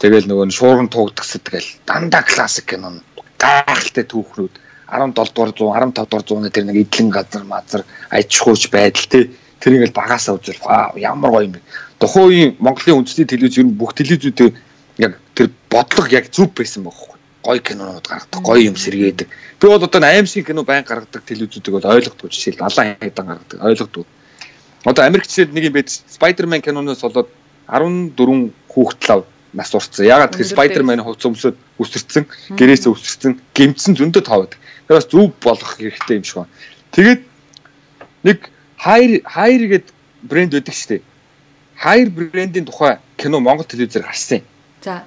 Тэгэл нөгөө шуурган туугдагсад тэгэл дандаа классик кино гайхалтай түүхнүүд 17 дугаар 100 15 дугаар 100-ны тэр нэг эдлэн газар мазар аж ахуйч байдал те тэр ингээл багасаа үзэл ямар гоё юм бэ. Тухайн үеийн Монголын үндэсний телевиз ер нь бүх телевизүүд яг тэр бодлого яг зүв байсан байхгүй гоё кинонууд гаргадаг, гоё юм сэргээдэг. Би бол одоо аимшиг кино байн гаргадаг телевизүүдийг бол ойлгохгүй жишээл алан хайдан гаргадаг, ойлгодог. Одоо Америк жишээд нэг юм байд Spider-Man киноноос болоод 14 хүүхдэл нас урцсан. Ягаад гэхээр Spider-Man хувц өмсөд өсөрцөн, гэрээсээ өсөрцөн, гимцэн зөндөө таваад. Тэр бас зүв болгох хэрэгтэй юм шиг байна. Тэгээд нэг хайр хайр гэдэг брэнд байдаг шүү дээ. хайр брендийн тухай кино Монгол телевизээр гарсан юм. За.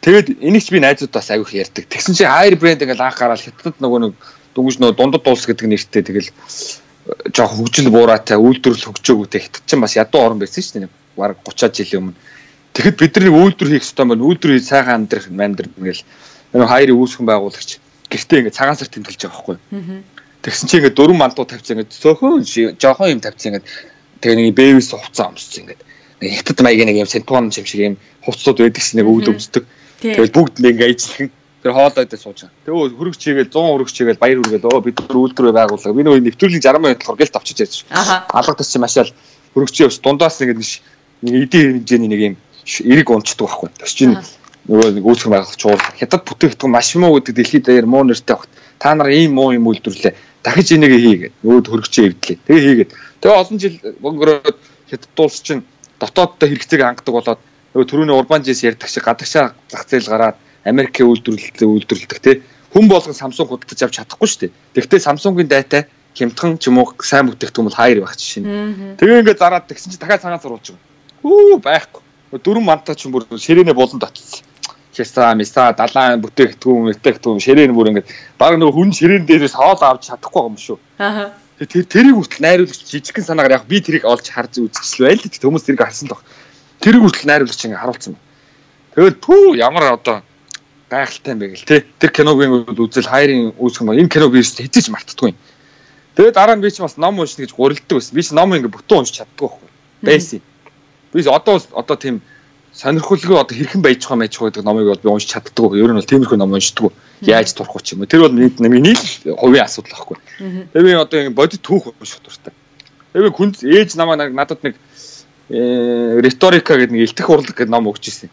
Тэгээд энийг ч би найзуудаас аявих ярьдаг. Тэгсэн чинь хайр брэнд ингээл анх гараад хятад нөгөө нэг дүнгийн нөгөө дундад дуулс гэдэг нэртэй тэгэл э, жоох хөгжил буураатай үйлдвэрлэл хөгжөөгүйтэй хятад чинь бас ядуу орн байсан шүү дээ. Бараг 30 жилийн өмнө. Тэгэхэд бид нар үйлдвэр хийх ёстой байна. Үйлдвэр хийж сайхан амьдрах амьдрал ингээл нөгөө хайрын үүсгэн байгуулагч гэртээ ингээд цагаан сар тэмдэглэж байгаа байхгүй. Тэгсэн чинь ингээд дөрвөн мандуу тавьчихсан ингээд цөөхөн жоохон юм тавьчихсан ингээд тэгээ нэг бэвис хувцас амсчихсан ингээд нэг хятад маягийн нэг юм сентуан юм шиг юм хувцсууд байдаг чинь нэг өвд өмсдөг. Тэгэл бүгд нэг ингээд ижлэхэн тэр хоолойд сууж байгаа. Тэгээ хөрөг чигээл 100 хөрөг чигээл баяр хүргээл өө бид нар үйлдвэр байгууллага. Би нөгөө нэвтрүүлгийн 60 минут болохоор гэлт авчиж яаж. Алгадас чи машаал хөрөг чи бас дундаас ингээд нэг эдийн хэмжээний нэг юм эрэг унцдаг байхгүй. Тэс чинь нөгөө нэг үүсгэн байгуулах чуул хятад бүтээгдэхүүн маш муу гэдэг дэлхийд даяар муу нэртэй багт та нар ийм муу юм үйлдвэрлээ дахиж энийг хийгээд нөгөө хөргөчөө эвдлээ тэгээ хийгээд тэгээ олон жил өнгөрөөд хятад дуулс чинь дотооддоо хэрэгцээг хангадаг болоод нөгөө түрүүний урбан жис ярьдаг шиг гадагшаа зах зээл гараад Америкийн үйлдвэрлэлд үйлдвэрлэдэг те хүн болгон Samsung худалдаж авч чадахгүй шүү дээ. Тэгвэл Samsung-ийн дайтай хямдхан ч юм уу сайн бүтээгдэхүүн бол хайр байх жишээ нь. Тэгээ ингээд зараад тэгсэн чинь дахиад цагаан сурулж байгаа. Хүү байхгүй. Дөрвөн мантаа ч юм бүр ширээний болон татсан хяса миса далайн бүтээгдэхүүн мэтээгдэхүүн ширээн бүр ингээд баг нөгөө хүн ширээн дээрээс хоол авч чадахгүй юм шүү. Аа. Тэр тэрийг хүртэл найруулагч жижигхэн санаагаар яг би тэрийг олж харж үзчихлээ л дээ хүмүүс тэрийг харсан тох. Тэрийг хүртэл найруулагч ингээд харуулсан. Тэгэл пүү ямар одоо гайхалтай юм бэ гэл те. Тэр киногийн үзэл хайрын үүсгэн ба энэ киног би хэзээ ч мартдаггүй. Тэгээд дараа нь би ч бас ном уншина гэж гурилдаг байсан. Би ч ном ингээд бүтэн уншиж чаддаггүй байхгүй. Байсан. Би одоо одоо тийм сонирхолгүй одоо хэрхэн байж байгаа мэж байгаа гэдэг номыг бол би уншиж чаддаггүй. Ер нь бол тиймэрхүү ном уншдаггүй. Яаж турах ч юм уу. Тэр бол нэг нийл хувийн асуудал байхгүй. Тэгээ би одоо ингэ бодит түүх унших дуртай. Тэгээ би хүн ээж намайг надад нэг риторика гэдэг нэг илтгэх урлаг гэдэг ном өгч ирсэн.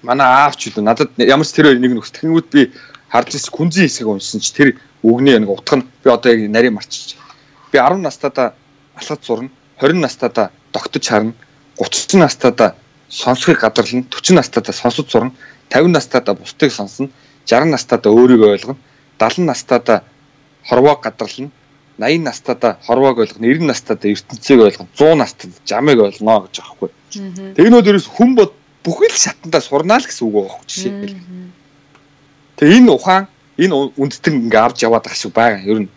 Манай аав ч үлээ надад ямар ч тэр нэг нөхс тэгэнгүүт би харж ирсэн күнзийн хэсэг уншсан чи тэр үгний нэг утга нь би одоо яг нарийн марчиж. Би 10 настайдаа алхад зурна, 20 настайдаа тогтож харна, 30 настайдаа сонсохыг гадарлана 40 настайдаа сонсож сурна 50 настайдаа бусдыг сонсно 60 настайдаа өөрийгөө ойлгоно 70 настайдаа хорвоо гадарлана 80 настайдаа хорвоог ойлгоно 90 настайдаа ертөнцийг ойлгоно 100 настайдаа жамыг ойлгоно гэж байгаа хгүй. Тэгнүүд ерөөс хүн бод бүхэл шатандаа сурнаа л гэсэн үг байгаа хгүй жишээ. Тэгээ энэ ухаан энэ үндтэн ингээ авч яваад байгаа шиг байгаа. Ер нь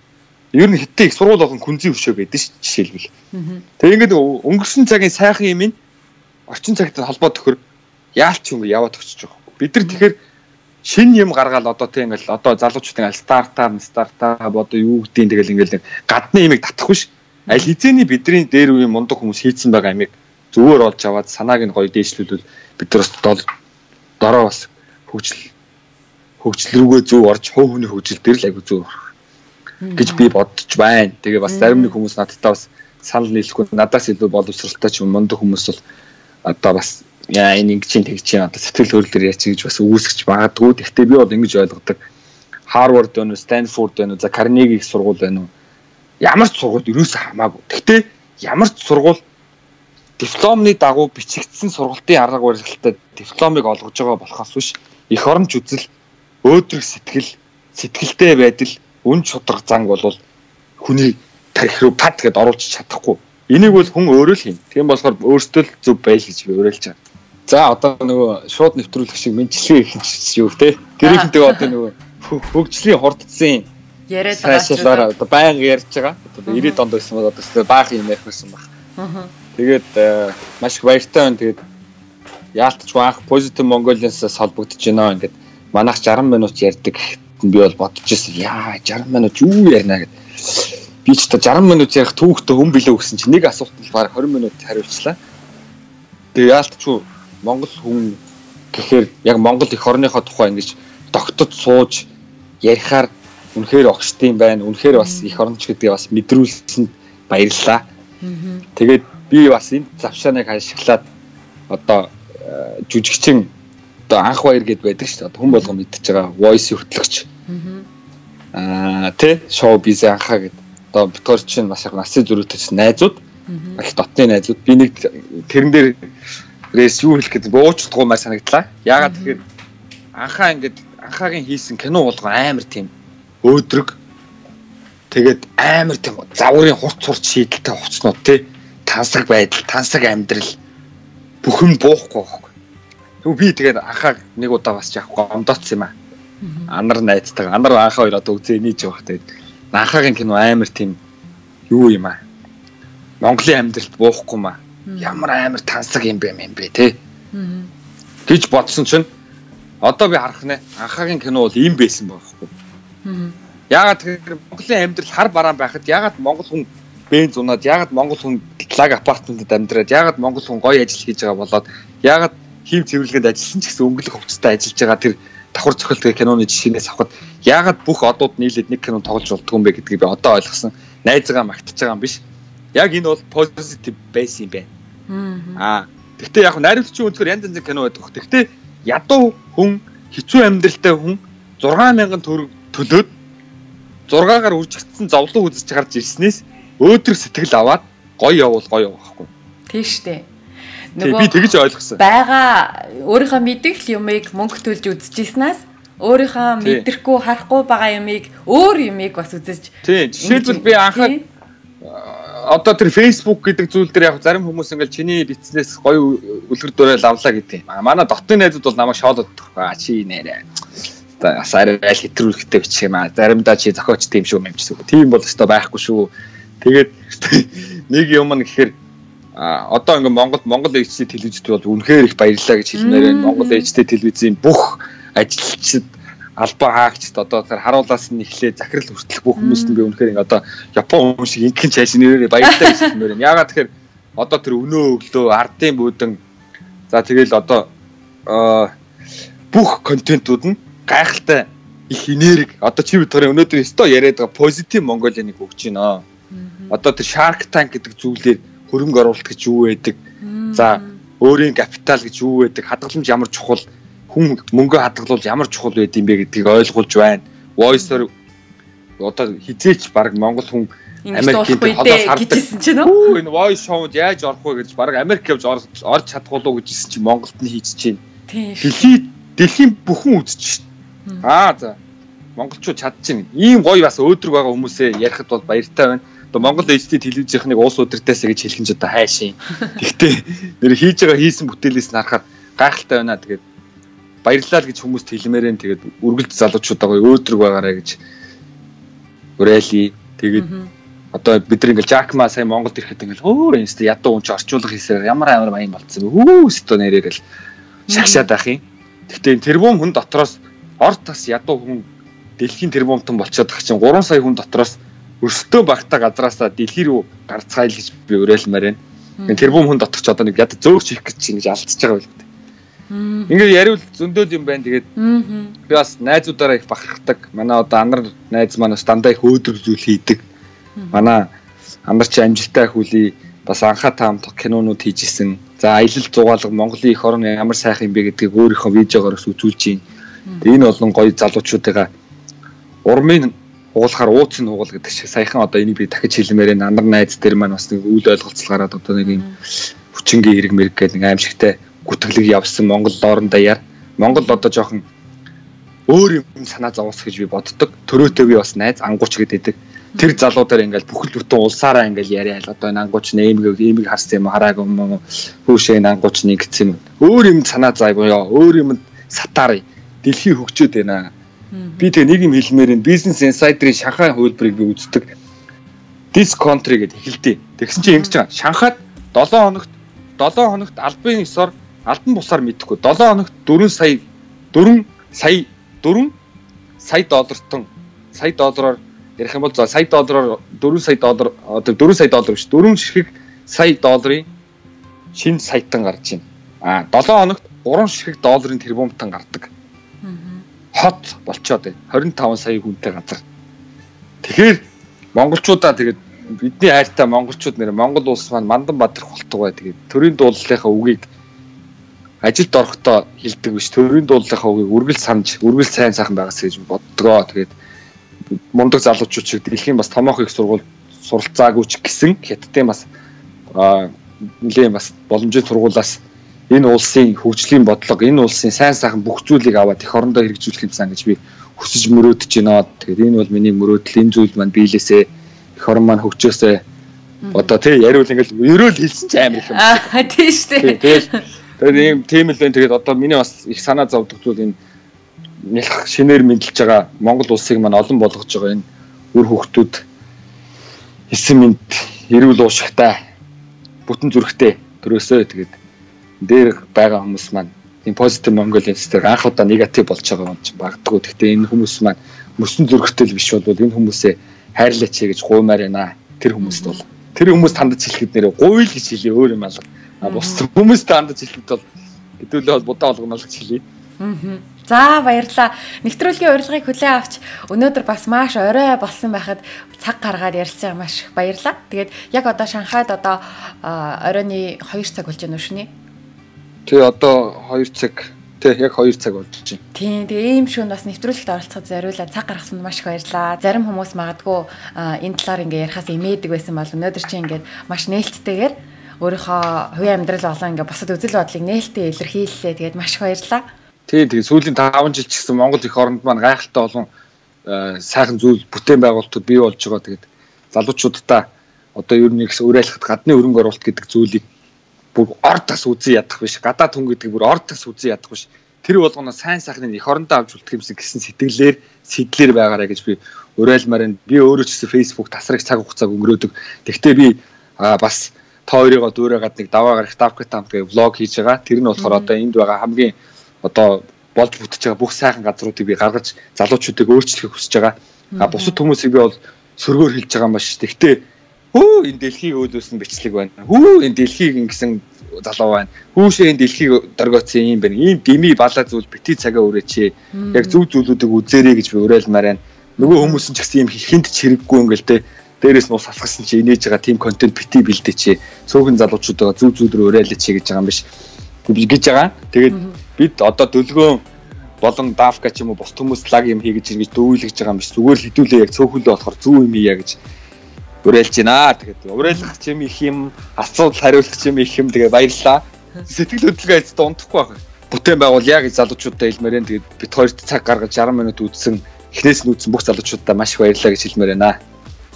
ер нь хиттэй их сургууль болгон күнзийн хөшөө гэдэг ш жишээлбэл. Тэгээ ингээд өнгөрсөн цагийн сайхан юм ин орчин цагт холбоо төхөр яалч юм яваад өгчөж байгаа. Бид нар тэгэхээр шин юм гаргаад одоо тийм ингээл одоо залуучууд ингээл стартап стартап одоо юу гэдгийг тэгэл ингээл гадны имийг татах биш. Аль хэзээний бидний дээр үеийн мундаг хүмүүс хийцэн байгаа амийг зүгээр олж аваад санааг нь гоё дээшлүүлвэл бид нар бас дороо бас хөгжил хөгжил рүүгээ зөв орж хуу хөний хөгжил дээр л айгу зөв гэж би бодож байна. Тэгээ бас зарим нэг хүмүүс надтай бас санал нийлэхгүй надаас илүү боловсралтай ч мундаг хүмүүс бол одоо бас яа энэ ингэ чинь тэг чинь одоо сэтгэл хөдлөлөөр яач гэж бас үүсгэж магадгүй. Гэхдээ би бол ингэж ойлгодог. Harvard байна уу, Stanford байна уу, за Carnegie их сургууль байна уу? Ямар ч сургууль ерөөсөө хамаагүй. Гэхдээ ямар ч сургууль дипломны дагуу бичигдсэн сургалтын арга барилтай дипломыг олгож байгаа болохоос биш эх оронч үзэл өөдрөг сэтгэл сэтгэлтэй байдал үн чудраг занг болвол хүний тарих руу пад гэд оруулж чадахгүй Энийг бол хүн өөрөө л хийн. Тийм болохоор өөртөө л зөв байл гэж би уриалж байгаа. За одоо нөгөө шууд нэвтрүүлэх шиг мэнчлэгээ ихэнч юу те. Тэрийнхэнтэйгээ одоо нөгөө хөгжлийн хурдцсан яриад байгаа. Одоо байнга ярьж байгаа. Одоо 90 донд байсан бол одоо баах юм ярих байсан баг. Аа. Тэгээд э, маш их баяртай байна. Тэгээд яалтч баах Positive Mongolians-аас холбогдож байна. Ингээд манайх 60 минут ярьдаг би бол бодож ирсэн. Яа 60 минут юу ярина гэдэг би ч та 60 минут ярих түүхтэй хүн билээ гэсэн чинь нэг асуултанд баг 20 минут хариулчлаа. Тэгээ яалтчгүй Монгол хүн гэхээр яг Монгол их орныхоо тухай ингэж тогтод сууж ярихаар үнэхээр огшдсан байна. Үнэхээр бас их оронч гэдгийг бас мэдрүүлсэнд баярлалаа. Тэгээд би бас энэ завшааныг ашиглаад одоо э, жүжигчин одоо анх баяр гэд байдаг шүү дээ. Хүн болгон мэдчихэж байгаа voice хөтлөгч. Аа тэ шоу биз анхаа гэдэг одоо битгаар чинь бас яг насны зөрүүтэй чинь найзууд их дотны найзууд. Би нэг тэрэн дээр рэс юу хэлэх гэдэг уучлахгүй маа санагдлаа. Яагаад тэгэхээр анхаа ингээд анхаагийн хийсэн кино болгоо амар тийм өөдрөг. Тэгээд амар тийм заврын хурц хурц шийдэлтэй хувцснууд тий тансаг байдал, тансаг амьдрал бүх юм буухгүй байхгүй. Тэгвэл би тэгээд анхаа нэг удаа бас яг гомдоцсон юм аа. Анар найзтайгаа анар анхаа хоёр одоо үзээ нээж явах тэгээд анхаагийн кино амар тийм юу юм аа. Монголын амьдралд буухгүй маа. Ямар амар тансаг юм бэ юм бэ те. гэж бодсон чинь одоо би харах нэ анхаагийн кино бол ийм байсан байхгүй. Яагаад тэгэхээр Монголын амьдрал хар бараан байхад яагаад монгол хүн бенз унаад яагаад монгол хүн лаг апартментэд амьдраад яагаад монгол хүн гоё ажил хийж байгаа болоод яагаад хим цэвэрлэгэнд ажилласан ч гэсэн өнгөлөх хувцастай ажиллаж байгаа тэр давхар цохилтын киноны жишээнээс авахад яагаад бүх одууд нийлээд нэг кино тоглож болдгоо юм бэ гэдгийг би одоо ойлгосон. Найзгаа магтаж байгаа юм биш. Яг энэ бол positive байсан юм байна. Аа. Гэхдээ яг найруулагчийн өнцгөр янз янзын кино байдаг. Гэхдээ ядуу хүн хэцүү амьдралтай хүн 6000 төгрөг төлөөд 6-аар үржигдсэн зовлон үзэж гарч ирснээс өөдрөг сэтгэл аваад гоё явуул гоё явахгүй. Тийм штэ. Нөгөө би тэгж ойлгосон. Бага өөрийнхөө мэдгэл юмыг мөнгө төлж үзчихснаас өөрийнхөө мэдрэхгүй харахгүй байгаа юмыг өөр юмыг бас үзэж. Тийм. Жишээлбэл би анхаа одоо тэр Facebook гэдэг зүйл дээр яг зарим хүмүүс ингээл чиний битснээс гоё үлгэр дуурайл авлаа гэдэг юм. Манай дотны найзууд бол намайг шоолоод а чи нэрэ. Бас арай хэтрүүлэхтэй бичих юм а. Заримдаа чи зохиоч тийм шүү юм гэсэн. Тийм бол өстой байхгүй шүү Тэгээд *laughs* нэг юм нь гэхээр а одоо ингээм Монгол Монгол HD телевизэд бол үнэхээр их баярлалаа гэж хэлмээр байна. Монгол HD телевизийн бүх ажилчид албаа хаагчд одоо тэр харуулаас нь эхлээ захирал хүртэл бүх хүмүүст нь би үнэхээр ингээ одоо Япон хүмүүс шиг инхэн чайш нэрээ баярлалаа гэж хэлмээр байна. Ягаад тэгэхээр одоо тэр өнөө өглөө ардын буудан за тэгэл одоо бүх контентууд нь гайхалтай их энерги одоо чи бид төрөө өнөөдөр өстой яриад байгаа позитив Монголианыг өгч байна одоо тэр Shark Tank гэдэг зүйлээр хөрөнгө оруулалт гэж юу байдаг? За өөрийн капитал гэж юу байдаг? Хадгаламж ямар чухал? Хүн мөнгө хадгалуул ямар чухал байд юм бэ гэдгийг ойлгуулж байна. Voice-оор одоо хизээч баг Монгол хүн Америкийн холоос хардсан чинь үү? Энэ voice show-д яаж орох вэ гэж баг Америк явж орж чадах болов уу гэжсэн чинь Монголд нь хийж чинь. Дэлхийд дэлхийн бүхэн үзэж шин. Аа за. Монголчууд чадчихна. Ийм гоё бас өөдрөг байгаа хүмүүсээ ярихад бол баяртай байна одоо Монгол HD телевизийнхныг уус удирдаасаа гэж хэлэх нь ч одоо хайшин. Гэхдээ нэр хийж байгаа хийсэн бүтээлээс нь харахад гайхалтай байна. Тэгээд баярлалаа гэж хүмүүст хэлмээрэн тэгээд үргэлж залуучуудаа өөдрөг байгаарэ гэж уриалъя. Тэгээд одоо бид нар ингээл Жакма сайн Монголд ирэхэд ингээл өөр тест ядуу унч орчуулга хийсээр ямар амар баян болцсон бэ. Хүү өстө нэрээрэл шагшаад байх юм. Гэхдээ тэрбум хүн дотроос орд тас ядуу хүн дэлхийн тэрбумтан болчиход байгаа чинь 3 сая хүн дотроос өрсөлдөө багтаа газраасаа дэлхий рүү гарцгаая л гэж би уриалмаар байна. Тэр бүм хүн дотор ч одоо нэг яд зөөгч хийх гэж чинь гэж алдчихж байгаа байл гэдэг. Ингээд яриул зөндөөл юм байна. Тэгээд би бас найзуудаараа их бахархдаг. Манай одоо анар найз маань дандаа их өөдрөг зүйл хийдэг. Манай амар чи амжилттай хүлээ бас анхаа таамт кинонууд хийжсэн. За аялал зугаалга Монголын их орн ямар сайхан юм бэ гэдгийг өөрийнхөө видеогоор үзүүлж байна. Энэ болон гоё залуучуудыгаа урмын уулахаар ууц нь уугал гэдэг шиг. Саяхан одоо энийг би дахиж хэлмээрээ андар найз дээр маань бас нэг үйл ойлголцол гараад одоо нэг юм хүчингийн хэрэг мэрэг гэдэг нэг аимшигтай гүтгэлэг явсан Монгол доорондоо яар. Монгол одоо жоохон өөр юм санаа зовоос гэж би боддог. Төрөөтэйгээ бас найз ангууч гэдэг. Тэр залуудаар ингээл бүхэл бүтэн улсаараа ингээл яриад одоо энэ ангууч нэмэг нэмэг харсан юм харааг юм хүүшээ энэ ангууч нэг гэсэн. Өөр юм санаа зай буюу өөр юм сатаар дэлхий хөгжөөд байна Би тэгээ нэг юм хэлмээр энэ бизнес инсайдерын Шанхай хөлбөрийг би үздэг. This country гэдэг эхэлдэг. Тэгсэн чинь ингэж байгаа. Шанхайд 7 хоногт 7 хоногт албан ёсоор албан бусаар мэдэхгүй 7 хоногт 4 сая 4 сая 4 сая доллартон сая доллараар ярих юм бол за сая доллараар 4 сая доллар одоо 4 сая доллар биш 4 ширхэг сая долларын шинэ саятан гарч байна. А 7 хоногт 3 ширхэг долларын тэрбумтан гардаг хот болчоод байна. 25 сая хүнтэй газар. Тэгэхээр монголчуудаа тэгээд бидний хайртай монголчууд нэр Монгол улс маань мандан бадрах болтуг бай. Тэгээд төрийн дуулалынхаа үгийг ажилд орохдоо хилдэг биш. Төрийн дуулалынхаа үгийг үргэлж санаж, үргэлж сайн сайхан байгаас гэж боддгоо. Тэгээд мундаг залуучууд шиг дэлхийн бас томоох их сургууль суралцаагүй ч гэсэн хятадын бас нэлээд бас боломжийн сургуулаас энэ улсын хөгжлийн бодлого, энэ улсын сайн сайхан бүх зүйлийг аваад их орондоо хэрэгжүүлэх юмсан гэж би хүсэж мөрөөдөж байна. Тэгэхээр энэ бол миний мөрөөдөл энэ зүйл маань биелээсээ их орон маань хөгжөөсэй Одоо тий яриул ингээл ерөөл хэлсэн чи амар юм. Аа тийм шүү дээ. Тэгээд ийм тийм л байна. Тэгээд одоо миний бас их санаа зовдөг зүйл энэ нэлх шинээр мэдлж байгаа Монгол улсыг маань олон болгож байгаа энэ үр хөвгтүүд эсэм минт эрүүл уушигтай бүтэн зүрхтэй төрөөсөө тэгээд дээр байгаа хүмүүс маань энэ позитив Mongolia дээр анх удаа негатив болж байгаа юм чинь багддггүй. Гэхдээ энэ хүмүүс маань мөсөн зүрхтэй л биш бол энэ хүмүүсээ хайрлаач гэж гуймаар байна. Тэр хүмүүст бол тэр хүмүүс тандаж хэлэхэд нэр гуйл гэж хэлээ өөр юм алга. А бус хүмүүст тандаж хэлэхэд бол хэдүүлээ бол будаа болгоно л гэж хэлээ. Аа. За баярлаа. Нэвтрүүлгийн урилгыг хүлээн авч өнөөдөр бас маш орой болсон байхад цаг гаргаад ярьсан маш их баярлаа. Тэгээд яг одоо Шанхайд одоо оройны 2 цаг болж байна уу шүний? Тий одоо 2 цаг тий яг 2 цаг болж байна. Тийм тэгээ ийм шүүн бас нэвтрүүлэгт оролцоход зориулаад цаг гаргасанд маш их баярлаа. Зарим хүмүүс магадгүй энэ талаар ингээ ярихаас имээдэг байсан бол өнөөдөр чи ингээд маш нээлттэйгээр өөрийнхөө хувийн амьдрал болон ингээ босод үзэл бодлыг нээлттэй илэрхийллээ. Тэгээд маш их баярлаа. Тийм тэгээ сүүлийн 5 жил ч гэсэн Монгол их оронд маань гайхалтай олон сайхан зүйл бүтээн байгуулалтууд бий болж байгаа. Тэгээд залуучуудаа одоо ер нь их уриалахад гадны өрөнгө оруулалт гэдэг зүйлийг бүр ордос үзэн ядах биш. Гадаад хүн гэдэг бүр ордос үзэн ядах биш. Тэр болгоно сайн сайхныг их орондоо авч үлдэх юмсан гэсэн сэтгэлээр сэтлэр байгаарэ гэж би уриалмаар нь би өөрөө ч гэсэн Facebook тасраг цаг хугацааг өнгөрөөдөг. Тэгвэл би бас та хоёрыгоо дүүрээгаад нэг даваа гарах давка тамп гэх влог хийж байгаа. Тэр нь болохоор одоо энд байгаа хамгийн одоо болж бүтэж байгаа бүх сайхан газруудыг би гаргаж залуучуудыг өөрчлөхийг хүсэж байгаа. А бусад хүмүүсийг би бол сөргөөр хэлж байгаа юм ба ш. Тэгтээ хөө энэ дэлхийг өөдөөсөн бичлэг байна. Хөө энэ дэлхийг ингэсэн залуу байна. Хүүшээ энэ дэлхийг дөргөөцсөн юм байна. Ийм дими балаа зүйл бити цагаа өрөөч. Яг зүг зүйлүүдийг үзээрэй гэж би уриалмаар байна. Нөгөө хүмүүс ч гэсэн юм хинт ч хэрэггүй ингээл те дээрээс нь ус асгасан чи инээж байгаа team контент бити бэлдээ чи. Цөөхөн залуучуудаа зүг зүйл рүү уриалаач гэж байгаа юм биш гэж байгаа. Тэгээд бид одоо дөлгөөн болон дафка ч юм уу бус хүмүүс лаг юм хийгэж ингэж дүүлгэж байгаа юм биш зүгээр л хідүүлээ яг цөөхөлөө болохоор зүү юм ийя гэж уриалж байна. Тэгээд уриалгах юм их юм асуудал хариулах юм их юм тэгээ баярлаа. Сэтгэл хөдлөгөө эцэд унтахгүй байна. Бүтээн байгуул яг залуучуудаа хэлмээрэн тэгээд бид хоёрт цаг гаргаж 60 минут үзсэн эхнээс нь үзсэн бүх залуучуудаа маш их баярлалаа гэж хэлмээр байна.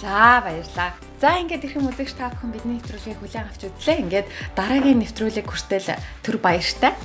За баярлалаа. За ингээд их юм үзэгч та бүхэн бидний нэвтрүүлгийг хүлээн авч үзлээ. Ингээд дараагийн нэвтрүүлэг хүртэл төр баяртай.